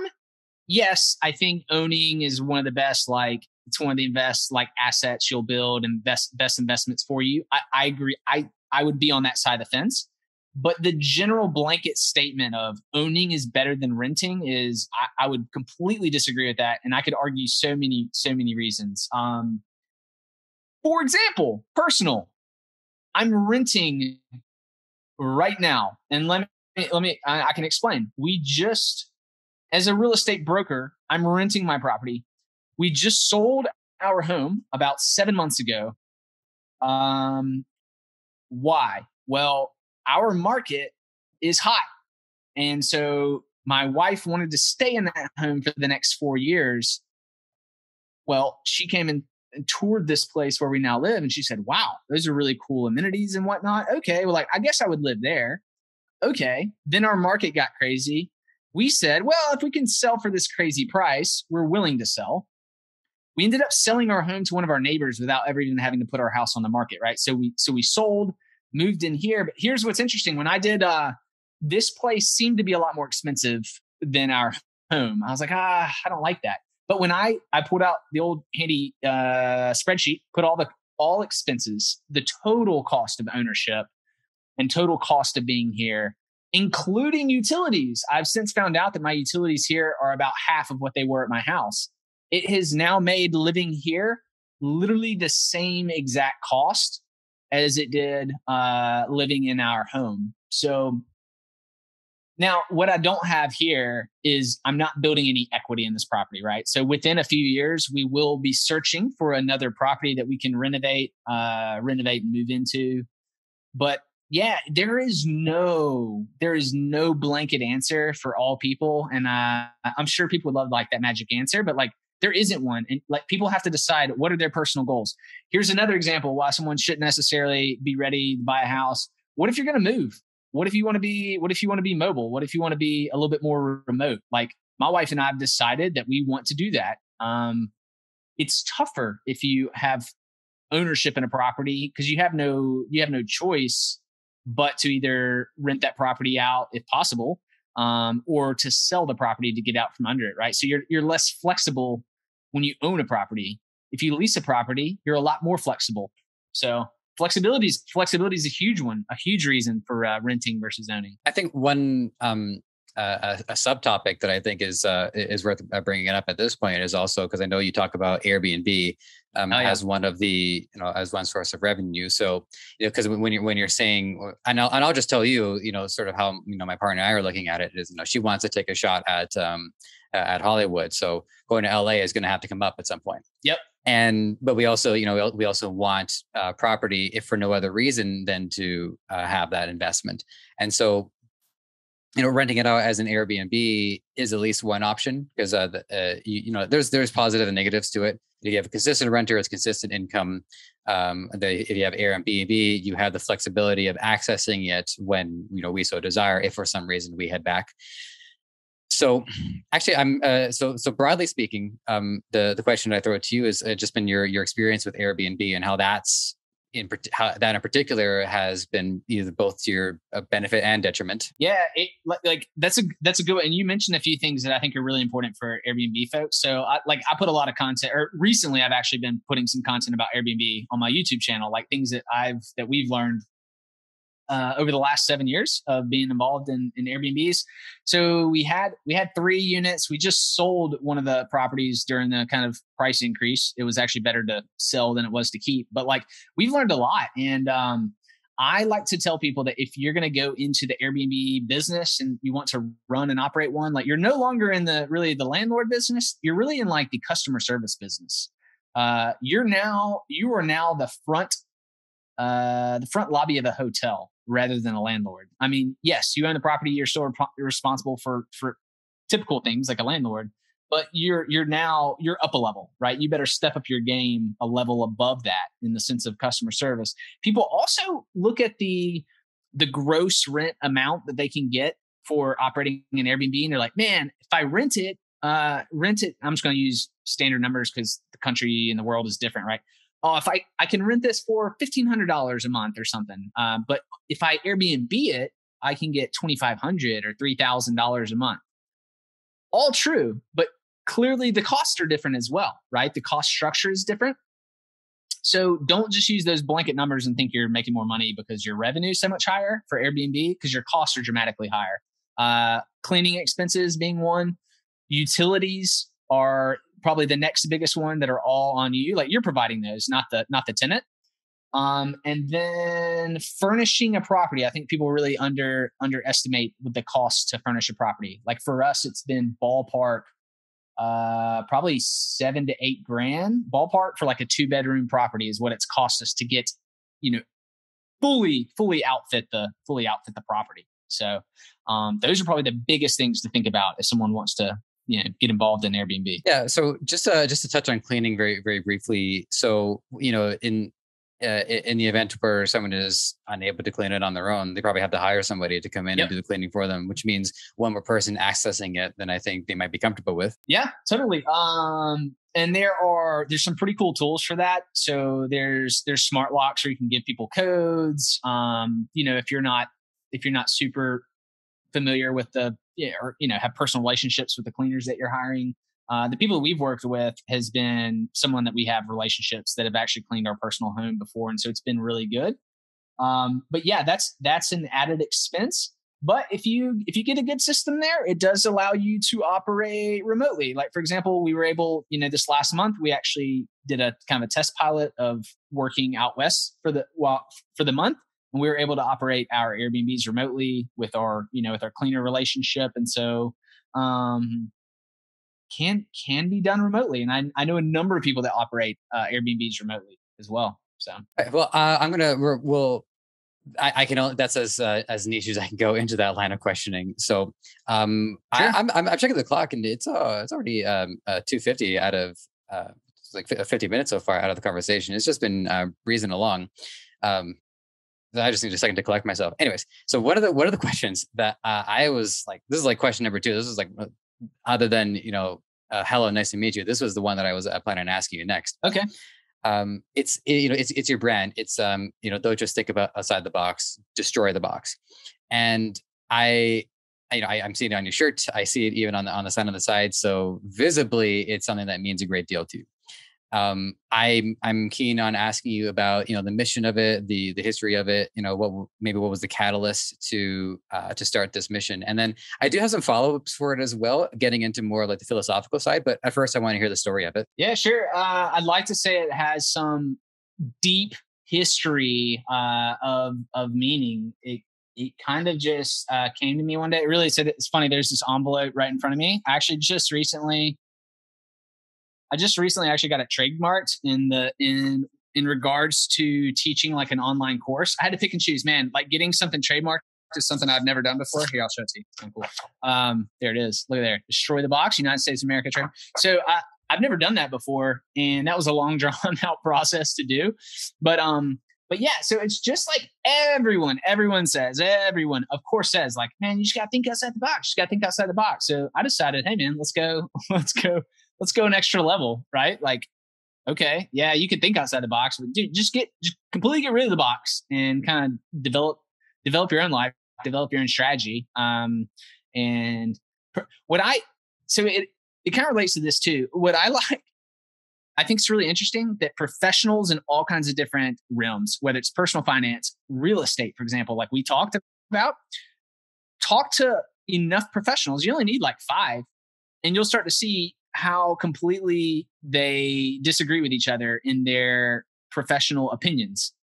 Speaker 1: yes, I think owning is one of the best like it's one of the best like assets you'll build and best best investments for you. I, I agree. I I would be on that side of the fence. But the general blanket statement of owning is better than renting is I, I would completely disagree with that. And I could argue so many, so many reasons. Um, for example, personal. I'm renting right now. And let me let me I, I can explain. We just as a real estate broker, I'm renting my property. We just sold our home about seven months ago. Um, why? Well, our market is hot. And so my wife wanted to stay in that home for the next four years. Well, she came and, toured this place where we now live. And she said, wow, those are really cool amenities and whatnot. Okay. Well, like, I guess I would live there. Okay. Then our market got crazy. We said, well, if we can sell for this crazy price, we're willing to sell. We ended up selling our home to one of our neighbors without ever even having to put our house on the market, right? So we so we sold moved in here. But here's what's interesting. When I did uh this place seemed to be a lot more expensive than our home. I was like, ah, I don't like that. But when I I pulled out the old handy uh spreadsheet, put all the all expenses, the total cost of ownership and total cost of being here, including utilities. I've since found out that my utilities here are about half of what they were at my house. It has now made living here literally the same exact cost as it did uh, living in our home. So now, what I don't have here is I'm not building any equity in this property, right? So within a few years, we will be searching for another property that we can renovate, uh, renovate and move into. But yeah, there is no, there is no blanket answer for all people, and uh, I'm sure people would love like that magic answer, but like there isn't one. And like people have to decide what are their personal goals. Here's another example why someone shouldn't necessarily be ready to buy a house. What if you're going to move? What if you want to be what if you want to be mobile? What if you want to be a little bit more remote? Like my wife and I have decided that we want to do that. Um, it's tougher if you have ownership in a property because you have no you have no choice but to either rent that property out if possible um, or to sell the property to get out from under it, right? So you're you're less flexible when you own a property. If you lease a property, you're a lot more flexible. So flexibility is flexibility is a huge one, a huge reason for uh, renting versus owning.
Speaker 2: I think one um, uh, a, a, subtopic that I think is uh, is worth uh, bringing it up at this point is also because I know you talk about Airbnb um, oh, yeah. as one of the you know as one source of revenue. So you know because when you're when you're saying and I'll, and I'll just tell you you know sort of how you know my partner and I are looking at it is you know she wants to take a shot at um, at Hollywood. So going to LA is going to have to come up at some point.
Speaker 1: Yep.
Speaker 2: And but we also you know we also want uh, property if for no other reason than to uh, have that investment. And so you know renting it out as an airbnb is at least one option because uh, uh you, you, know there's there's positive and negatives to it if you have a consistent renter it's consistent income um if you have airbnb you have the flexibility of accessing it when you know we so desire if for some reason we head back. So actually i'm uh, so so broadly speaking um the the question i throw it to you is uh, just been your your experience with airbnb and how that's in how that in particular has been either both to your uh, benefit and detriment.
Speaker 1: Yeah, it, like that's a that's a good. And you mentioned a few things that I think are really important for Airbnb folks. So, I, like I put a lot of content, or recently I've actually been putting some content about Airbnb on my YouTube channel, like things that I've that we've learned uh, over the last seven years of being involved in, in Airbnbs. So we had we had three units. We just sold one of the properties during the kind of price increase. It was actually better to sell than it was to keep. But like we've learned a lot, and um, I like to tell people that if you're going to go into the Airbnb business and you want to run and operate one, like you're no longer in the really the landlord business. You're really in like the customer service business. Uh, you're now you are now the front uh, the front lobby of a hotel rather than a landlord. I mean, yes, you own the property, you're still responsible for for typical things like a landlord, but you're you're now you're up a level, right? You better step up your game a level above that in the sense of customer service. People also look at the the gross rent amount that they can get for operating an Airbnb and they're like, "Man, if I rent it, uh rent it, I'm just going to use standard numbers cuz the country and the world is different, right? Oh, if I, I can rent this for $1,500 a month or something. Uh, but if I Airbnb it, I can get 2,500 or $3,000 a month. All true. But clearly the costs are different as well, right? The cost structure is different. So don't just use those blanket numbers and think you're making more money because your revenue is so much higher for Airbnb because your costs are dramatically higher. Uh, cleaning expenses being one, utilities are probably the next biggest one that are all on you. Like you're providing those, not the not the tenant. Um, and then furnishing a property. I think people really under underestimate the cost to furnish a property. Like for us, it's been ballpark uh probably seven to eight grand ballpark for like a two bedroom property is what it's cost us to get you know fully fully outfit the fully outfit the property so um those are probably the biggest things to think about if someone wants to you know get involved in airbnb
Speaker 2: yeah so just uh just to touch on cleaning very very briefly so you know in uh, in the event where someone is unable to clean it on their own, they probably have to hire somebody to come in yep. and do the cleaning for them, which means one more person accessing it than I think they might be comfortable with.
Speaker 1: Yeah, totally. Um, and there are there's some pretty cool tools for that. So there's there's smart locks where you can give people codes. Um, you know, if you're not if you're not super familiar with the or you know have personal relationships with the cleaners that you're hiring, uh, the people we've worked with has been someone that we have relationships that have actually cleaned our personal home before, and so it's been really good. Um, but yeah, that's that's an added expense. But if you if you get a good system there, it does allow you to operate remotely. Like for example, we were able, you know, this last month we actually did a kind of a test pilot of working out west for the well for the month, and we were able to operate our Airbnbs remotely with our you know with our cleaner relationship, and so um, can can be done remotely. And I, I know a number of people that operate uh, Airbnbs remotely as well. So
Speaker 2: well, uh, I'm gonna we'll I, I, can only that's as uh, as niche as I can go into that line of questioning. So um, sure. I, am I'm, I'm checking the clock and it's uh it's already um uh, 250 out of uh like 50 minutes so far out of the conversation. It's just been uh, breezing along. Um, I just need a second to collect myself. Anyways, so what are the what are the questions that uh, I was like? This is like question number two. This is like uh, other than you know uh, hello nice to meet you. This was the one that i was uh, planning on asking you next.
Speaker 1: Okay.
Speaker 2: Um it's it, you know it's it's your brand. It's um you know don't just think about outside the box. Destroy the box. And i you know I, am seeing it on your shirt. I see it even on the on the sign on the side. So visibly it's something that means a great deal to you um, I'm I'm keen on asking you about you know the mission of it, the the history of it. You know what maybe what was the catalyst to uh, to start this mission, and then I do have some follow ups for it as well, getting into more like the philosophical side. But at first, I want to hear the story of it.
Speaker 1: Yeah, sure. Uh, I'd like to say it has some deep history uh, of of meaning. It it kind of just uh, came to me one day. It really said it's funny. There's this envelope right in front of me. Actually just recently I just recently actually got it trademarked in the in in regards to teaching like an online course. I had to pick and choose, man. Like getting something trademarked is something I've never done before. Here, I'll show it to you. Cool. Um, there it is. Look at there. Destroy the box. United States of America trade. So I, I've never done that before, and that was a long drawn out process to do. But um, but yeah, so it's just like everyone, everyone says, everyone, of course, says, like, man, you just gotta think outside the box. You gotta think outside the box. So I decided, hey man, let's go, let's go let's go an extra level, right? Like, okay, yeah, you could think outside the box, but dude, just get just completely get rid of the box and kind of develop develop your own life, develop your own strategy. Um, and what I so it it kind of relates to this too. What I like, I think it's really interesting that professionals in all kinds of different realms, whether it's personal finance, real estate, for example, like we talked about, talk to enough professionals. You only need like five, and you'll start to see how completely they disagree with each other in their professional opinions.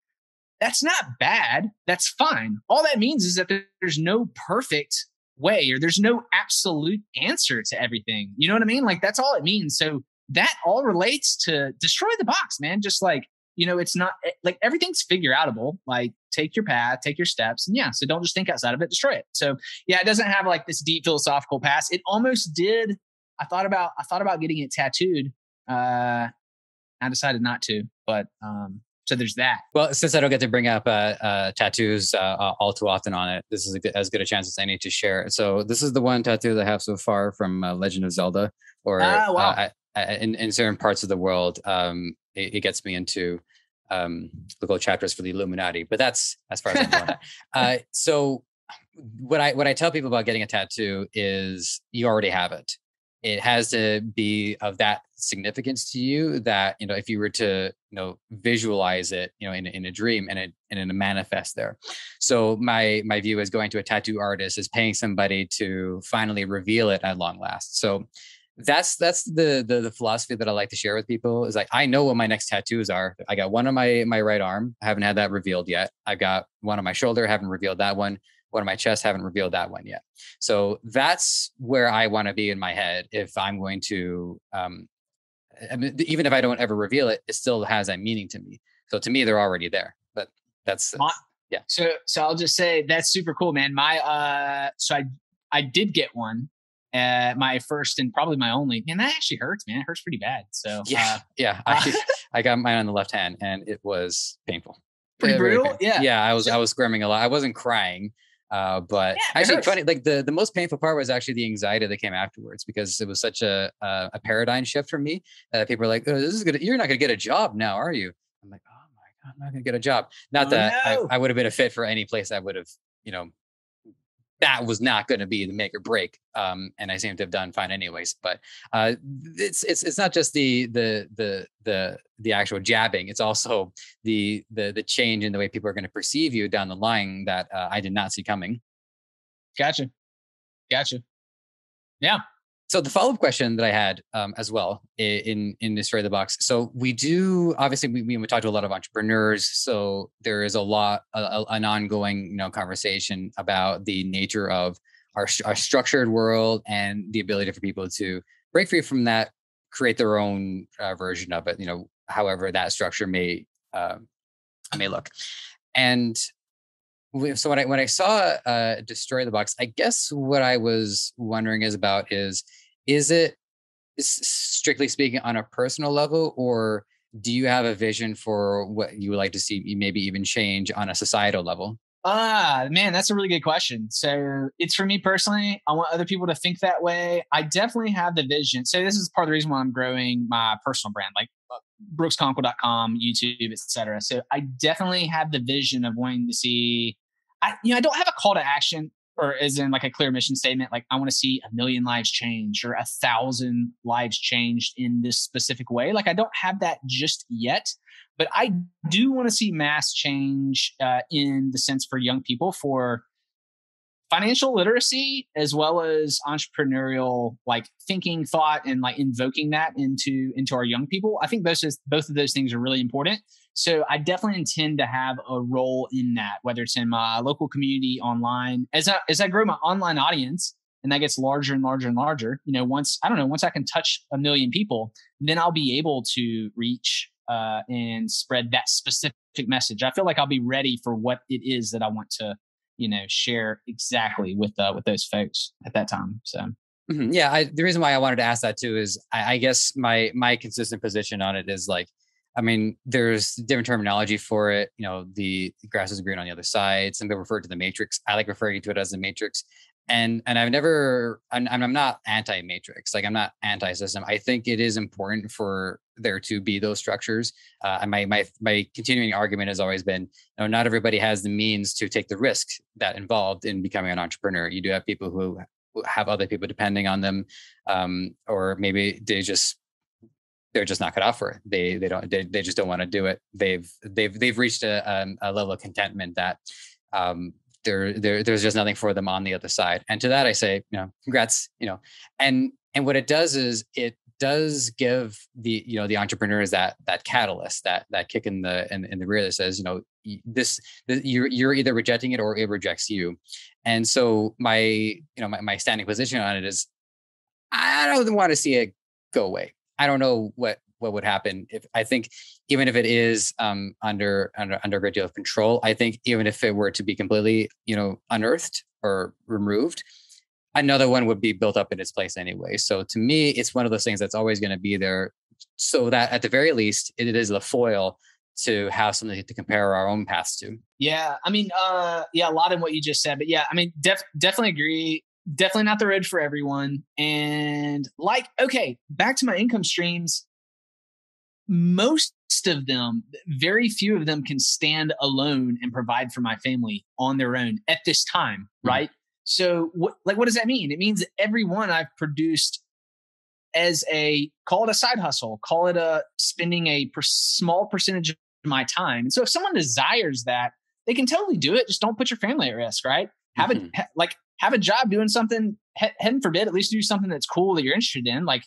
Speaker 1: That's not bad. That's fine. All that means is that there's no perfect way or there's no absolute answer to everything. You know what I mean? Like that's all it means. So that all relates to destroy the box, man. Just like, you know, it's not eh, like everything's figure outable. Like take your path, take your steps. And yeah, so don't just think outside of it, destroy it. So yeah, it doesn't have like this deep philosophical past. It almost did I thought about I thought about getting it tattooed. Uh, I decided not to, but um, so there's that.
Speaker 2: Well, since I don't get to bring up uh, uh, tattoos uh, all too often on it, this is good, as good a chance as any to share. So this is the one tattoo that I have so far from uh, Legend of Zelda, or wow. Uh, I, I, in, in certain parts of the world, um, it, it, gets me into um, the gold chapters for the Illuminati. But that's as far as I'm going. uh, so what I what I tell people about getting a tattoo is you already have it it has to be of that significance to you that you know if you were to you know visualize it you know in, in a dream and and in a manifest there. So my my view is going to a tattoo artist is paying somebody to finally reveal it at long last. So that's that's the, the the philosophy that I like to share with people is like I know what my next tattoos are. I got one on my my right arm, I haven't had that revealed yet. I've got one on my shoulder, haven't revealed that one one on my chest haven't revealed that one yet so that's where i want to be in my head if i'm going to um I mean, even if i don't ever reveal it it still has that meaning to me so to me they're already there but that's,
Speaker 1: my,
Speaker 2: yeah
Speaker 1: so so i'll just say that's super cool man my uh so i i did get one uh, my first and probably my only. And that actually hurts, man. It hurts pretty bad. So
Speaker 2: yeah, uh, yeah. I, I got mine on the left hand, and it was painful.
Speaker 1: Pretty brutal. Yeah,
Speaker 2: yeah. I was I was squirming a lot. I wasn't crying, uh, but yeah, actually, hurts. funny, like the, the most painful part was actually the anxiety that came afterwards because it was such a a, a paradigm shift for me. Uh, people are like, oh, "This is good. You're not going to get a job now, are you?" I'm like, "Oh my god, I'm not going to get a job." Not oh, that no. I, I would have been a fit for any place I would have, you know, that was not going to be the make or break. Um, and I seem to have done fine anyways. But uh, it's it's it's not just the the the the the actual jabbing. It's also the the the change in the way people are going to perceive you down the line that uh, I did not see coming.
Speaker 1: Gotcha, gotcha. Yeah,
Speaker 2: so the follow-up question that I had um, as well in in Destroy the Box. So we do obviously we, we talk to a lot of entrepreneurs. So there is a lot a, an ongoing you know conversation about the nature of our our structured world and the ability for people to break free from that, create their own uh, version of it. You know, however that structure may uh, may look. And so when I when I saw uh, destroy the box, I guess what I was wondering is about is is it strictly speaking on a personal level or do you have a vision for what you would like to see maybe even change on a societal level?
Speaker 1: Ah man that's a really good question. So it's for me personally i want other people to think that way. I definitely have the vision. So this is part of the reason why i'm growing my personal brand like uh, brooksconkle.com youtube etc so i definitely have the vision of wanting to see I, you know, I don't have a call to action or is in like a clear mission statement like i want to see a million lives changed or a thousand lives changed in this specific way like i don't have that just yet but i do want to see mass change uh, in the sense for young people for financial literacy as well as entrepreneurial like thinking thought and like invoking that into into our young people. I think both both of those things are really important. So i definitely intend to have a role in that whether it's in my local community online. As i as i grow my online audience and that gets larger and larger and larger you know once i don't know once i can touch a million people then i'll be able to reach uh, and spread that specific message. I feel like i'll be ready for what it is that i want to you know share exactly with uh, with those folks at that time so
Speaker 2: mm-hmm. yeah I, the reason why i wanted to ask that too is I, I guess my my consistent position on it is like I mean, there's different terminology for it. You know, the grass is green on the other side. Some people refer to the matrix. I like referring to it as the matrix. And and I've never, and I'm not anti-matrix. Like I'm not anti-system. I think it is important for there to be those structures. Uh, and my my my continuing argument has always been, you know, not everybody has the means to take the risk that involved in becoming an entrepreneur. You do have people who have other people depending on them, um, or maybe they just they're just not cut out for it. They they don't they, they just don't want to do it. They've they've they've reached a, um, a level of contentment that um, there, there there's just nothing for them on the other side. And to that I say, you know, congrats, you know. And and what it does is it does give the you know the entrepreneurs that that catalyst that that kick in the in, in the rear that says you know this, this you're you're either rejecting it or it rejects you and so my you know my, my standing position on it is i don't want to see it go away i don't know what what would happen if i think even if it is um, under under under a great deal of control i think even if it were to be completely you know unearthed or removed another one would be built up in its place anyway. So to me, it's one of those things that's always going to be there so that at the very least, it is the foil to have something to compare our own paths to.
Speaker 1: Yeah. I mean, uh, yeah, a lot in what you just said, but yeah, I mean, def- definitely agree. Definitely not the road for everyone. And like, okay, back to my income streams. Most of them, very few of them can stand alone and provide for my family on their own at this time, mm-hmm. right? So what like what does that mean? It means everyone I've produced as a call it a side hustle, call it a spending a per, small percentage of my time. And so if someone desires that, they can totally do it. Just don't put your family at risk, right? Have mm-hmm. a like have a job doing something. He, heaven forbid, at least do something that's cool that you're interested in. Like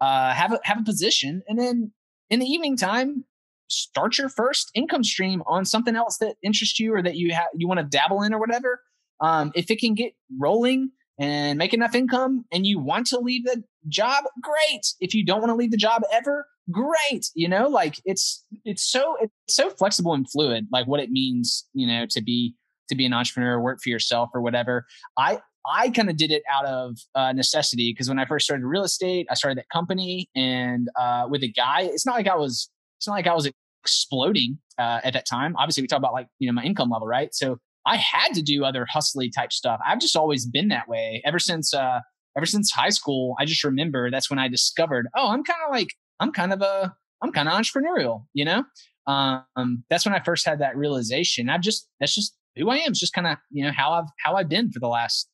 Speaker 1: uh, have a have a position, and then in the evening time, start your first income stream on something else that interests you or that you have you want to dabble in or whatever. Um, if it can get rolling and make enough income and you want to leave the job, great. If you don't want to leave the job ever, great. You know, like it's it's so it's so flexible and fluid, like what it means, you know, to be to be an entrepreneur, work for yourself or whatever. I I kind of did it out of uh, necessity because when I first started real estate, I started that company and uh, with a guy. It's not like I was it's not like I was exploding uh, at that time. Obviously, we talk about like you know my income level, right? So I had to do other hustly type stuff. I've just always been that way ever since uh ever since high school. I just remember that's when I discovered, oh, I'm kind of like I'm kind of a I'm kind of entrepreneurial, you know? Um that's when I first had that realization. I just that's just who I am. It's just kind of, you know, how I've how I've been for the last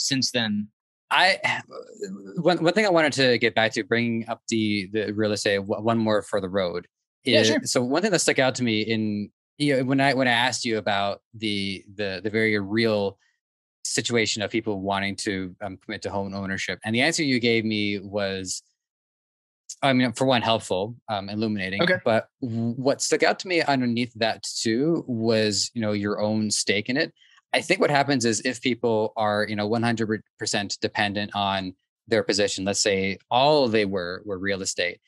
Speaker 1: since then.
Speaker 2: I one one thing I wanted to get back to bringing up the the real estate one more for the road. Is, yeah, sure. So one thing that stuck out to me in you know, when I when I asked you about the the the very real situation of people wanting to um, commit to home ownership, and the answer you gave me was, I mean, for one, helpful, um, illuminating. Okay. But what stuck out to me underneath that too was, you know, your own stake in it. I think what happens is if people are, you know, 100% dependent on their position, let's say all they were were real estate,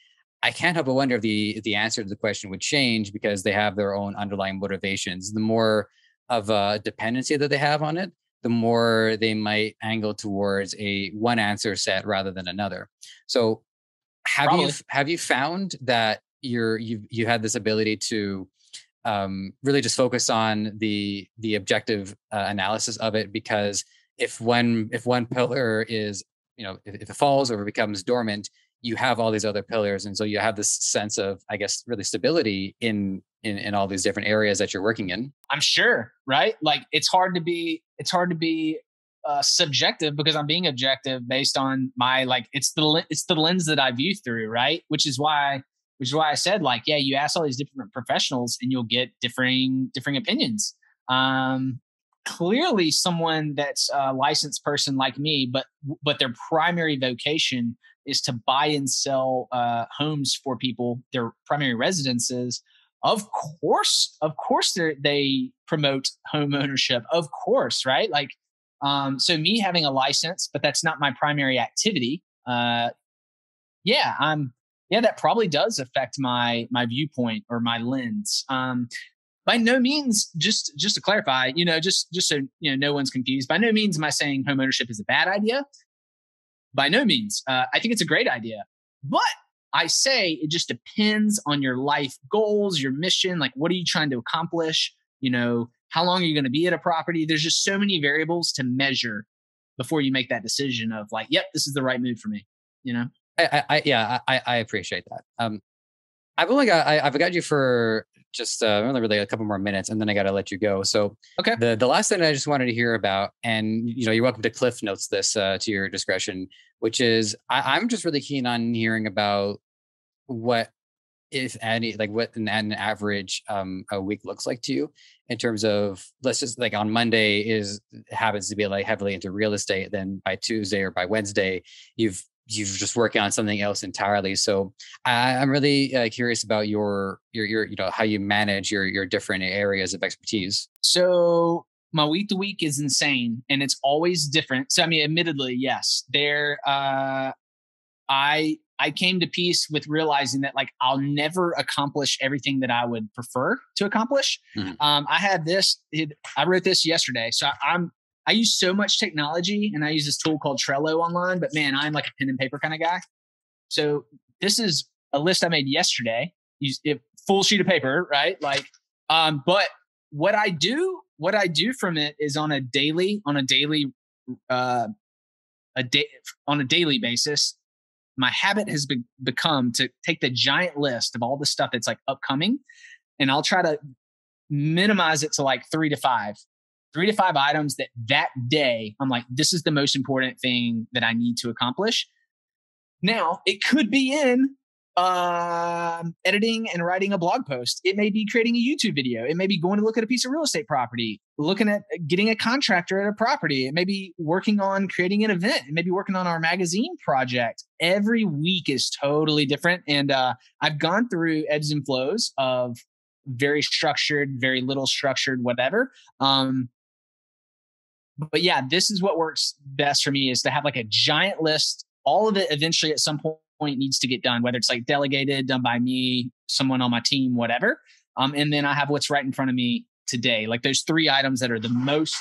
Speaker 2: I can't help but wonder if the the answer to the question would change because they have their own underlying motivations. The more of a dependency that they have on it, the more they might angle towards a one answer set rather than another. So have Probably. you have you found that you're you you had this ability to um, really just focus on the the objective uh, analysis of it because if one if one pillar is you know if, if it falls or becomes dormant you have all these other pillars. And so you have this sense of i guess really stability in in, in all these different areas that you're working in.
Speaker 1: I'm sure right? Like it's hard to be it's hard to be uh, subjective because i'm being objective based on my like it's the it's the lens that i view through right? Which is why which is why i said like yeah you ask all these different professionals and you'll get differing differing opinions um clearly someone that's a licensed person like me but but their primary vocation is to buy and sell uh, homes for people, their primary residences. Of course, of course, they promote home ownership. Of course, right? Like, um, so me having a license, but that's not my primary activity. Uh, yeah, I'm. Yeah, that probably does affect my my viewpoint or my lens. Um, by no means, just just to clarify, you know, just just so you know, no one's confused. By no means am I saying home ownership is a bad idea by no means. Uh, I think it's a great idea. But I say it just depends on your life goals, your mission. Like, what are you trying to accomplish? You know, how long are you going to be at a property? There's just so many variables to measure before you make that decision of like, yep, this is the right move for me. You know?
Speaker 2: I, I yeah, I, I appreciate that. Um, I've only got I, have got you for just uh, really really a couple more minutes, and then I got to let you go. So okay, the the last thing I just wanted to hear about, and you know, you're welcome to Cliff Notes this uh, to your discretion, which is I, I'm just really keen on hearing about what if any like what an, an average um a week looks like to you in terms of let's just like on monday is happens to be like heavily into real estate then by tuesday or by wednesday you've you're just working on something else entirely. So I, am really uh, curious about your your your you know how you manage your your different areas of expertise.
Speaker 1: So my week to week is insane, and it's always different. So I mean, admittedly, yes, there. Uh, I I came to peace with realizing that like I'll never accomplish everything that I would prefer to accomplish. Mm-hmm. Um, I had this. It, I wrote this yesterday, so I'm I use so much technology and I use this tool called Trello online, but man, I'm like a pen and paper kind of guy. So this is a list I made yesterday. Full sheet of paper, right? Like, um, but what I do, what I do from it is on a daily, on a daily, uh, a day on a daily basis. My habit has be- become to take the giant list of all the stuff that's like upcoming, and I'll try to minimize it to like three to five three to five items that that day I'm like, this is the most important thing that I need to accomplish. Now, it could be in uh, editing and writing a blog post. It may be creating a YouTube video. It may be going to look at a piece of real estate property, looking at getting a contractor at a property. It may be working on creating an event. It may be working on our magazine project. Every week is totally different. And uh, I've gone through ebbs and flows of very structured, very little structured, whatever. Um, but yeah, this is what works best for me is to have like a giant list. All of it eventually at some point needs to get done, whether it's like delegated, done by me, someone on my team, whatever. Um, and then I have what's right in front of me today. Like those three items that are the most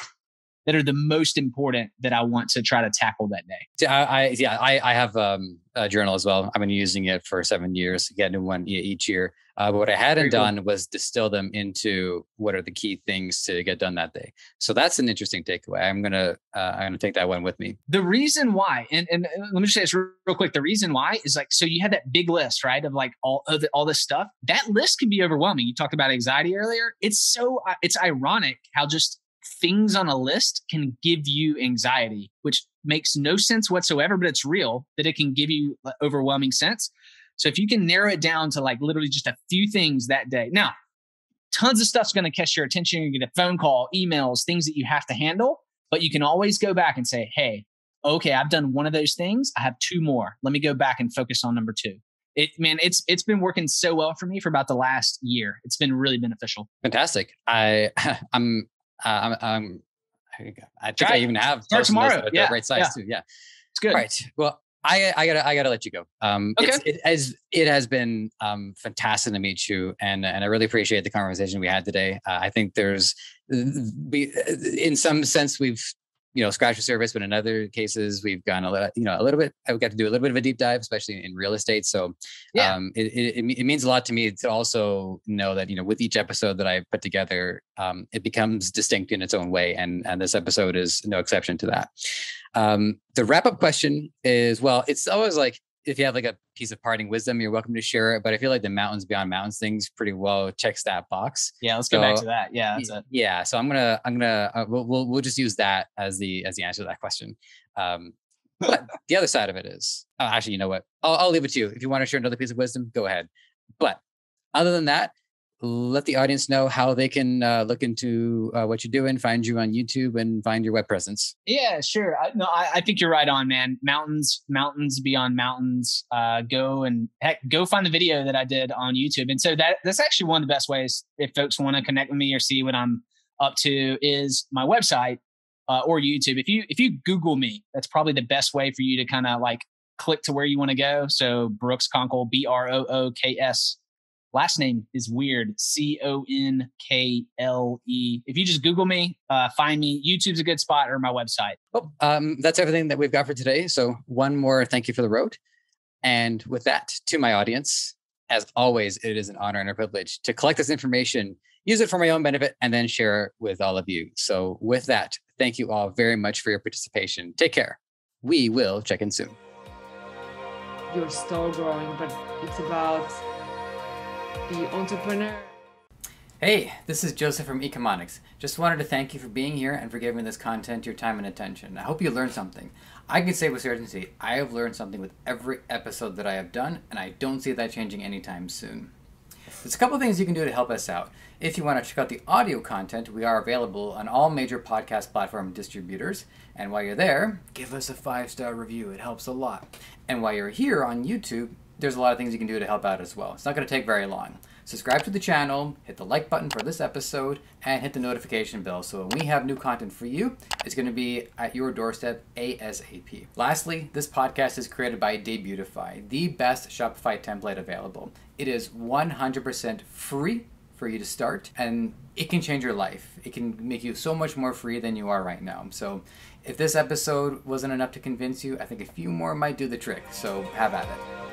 Speaker 1: that are the most important that I want to try to tackle that day.
Speaker 2: I, I yeah, I, I have um, a journal as well. I've been using it for seven years, getting one each year. Uh, but what I hadn't Very done cool. was distill them into what are the key things to get done that day. So that's an interesting takeaway. I'm gonna uh, I'm gonna take that one with me.
Speaker 1: The reason why, and, and let me just say this real, quick. The reason why is like so you have that big list, right, of like all of the, all this stuff. That list can be overwhelming. You talked about anxiety earlier. It's so uh, it's ironic how just things on a list can give you anxiety, which makes no sense whatsoever, but it's real that it can give you overwhelming sense. So if you can narrow it down to like literally just a few things that day. Now, tons of stuff's going to catch your attention. You get a phone call, emails, things that you have to handle, but you can always go back and say, Hey, okay, I've done one of those things. I have two more. Let me go back and focus on number two. It man, it's it's been working so well for me for about the last year. It's been really beneficial.
Speaker 2: Fantastic. I I'm uh, I'm, I'm, I think
Speaker 1: Try
Speaker 2: I even have
Speaker 1: start tomorrow.
Speaker 2: Yeah, right size yeah. too. Yeah,
Speaker 1: it's good.
Speaker 2: All right. Well, I I gotta I gotta let you go. Um, okay. it has it has been um fantastic to meet you, and and I really appreciate the conversation we had today. Uh, I think there's, we, in some sense, we've you know scratch the surface but in other cases we've gone a little you know a little bit i've got to do a little bit of a deep dive especially in real estate so yeah. um it, it, it means a lot to me to also know that you know with each episode that i put together um it becomes distinct in its own way and and this episode is no exception to that um the wrap up question is well it's always like if you have like a piece of parting wisdom, you're welcome to share it. But I feel like the mountains beyond mountains things pretty well checks that box.
Speaker 1: Yeah, let's so, go back to that. Yeah, that's it.
Speaker 2: Yeah, so I'm gonna I'm gonna uh, we'll, we'll we'll just use that as the as the answer to that question. Um, but the other side of it is oh, actually, you know what? I'll, I'll leave it to you. If you want to share another piece of wisdom, go ahead. But other than that, let the audience know how they can uh, look into uh, what you're doing, find you on YouTube, and find your web presence.
Speaker 1: Yeah, sure. I, no, I, I, think you're right on, man. Mountains, mountains beyond mountains. Uh, go and heck, go find the video that I did on YouTube. And so that that's actually one of the best ways if folks want to connect with me or see what I'm up to is my website uh, or YouTube. If you if you Google me, that's probably the best way for you to kind of like click to where you want to go. So Brooks Conkle, B R O O K S Last name is weird. C O N K L E. If you just Google me, uh, find me. YouTube's a good spot or my website.
Speaker 2: Well, um, that's everything that we've got for today. So one more thank you for the road. And with that, to my audience, as always, it is an honor and a privilege to collect this information, use it for my own benefit, and then share it with all of you. So with that, thank you all very much for your participation. Take care. We will check in soon.
Speaker 3: You're still growing, but it's about the entrepreneur.
Speaker 2: Hey, this is Joseph from Ecomonics. Just wanted to thank you for being here and for giving this content your time and attention. I hope you learned something. I can say with certainty, I have learned something with every episode that I have done, and I don't see that changing anytime soon. There's a couple things you can do to help us out. If you want to check out the audio content, we are available on all major podcast platform distributors. And while you're there, give us a five star review, it helps a lot. And while you're here on YouTube, there's a lot of things you can do to help out as well. It's not going to take very long. Subscribe to the channel, hit the like button for this episode, and hit the notification bell so when we have new content for you, it's going to be at your doorstep ASAP. Lastly, this podcast is created by Debutify, the best Shopify template available. It is 100% free for you to start and it can change your life. It can make you so much more free than you are right now. So, if this episode wasn't enough to convince you, I think a few more might do the trick. So, have at it.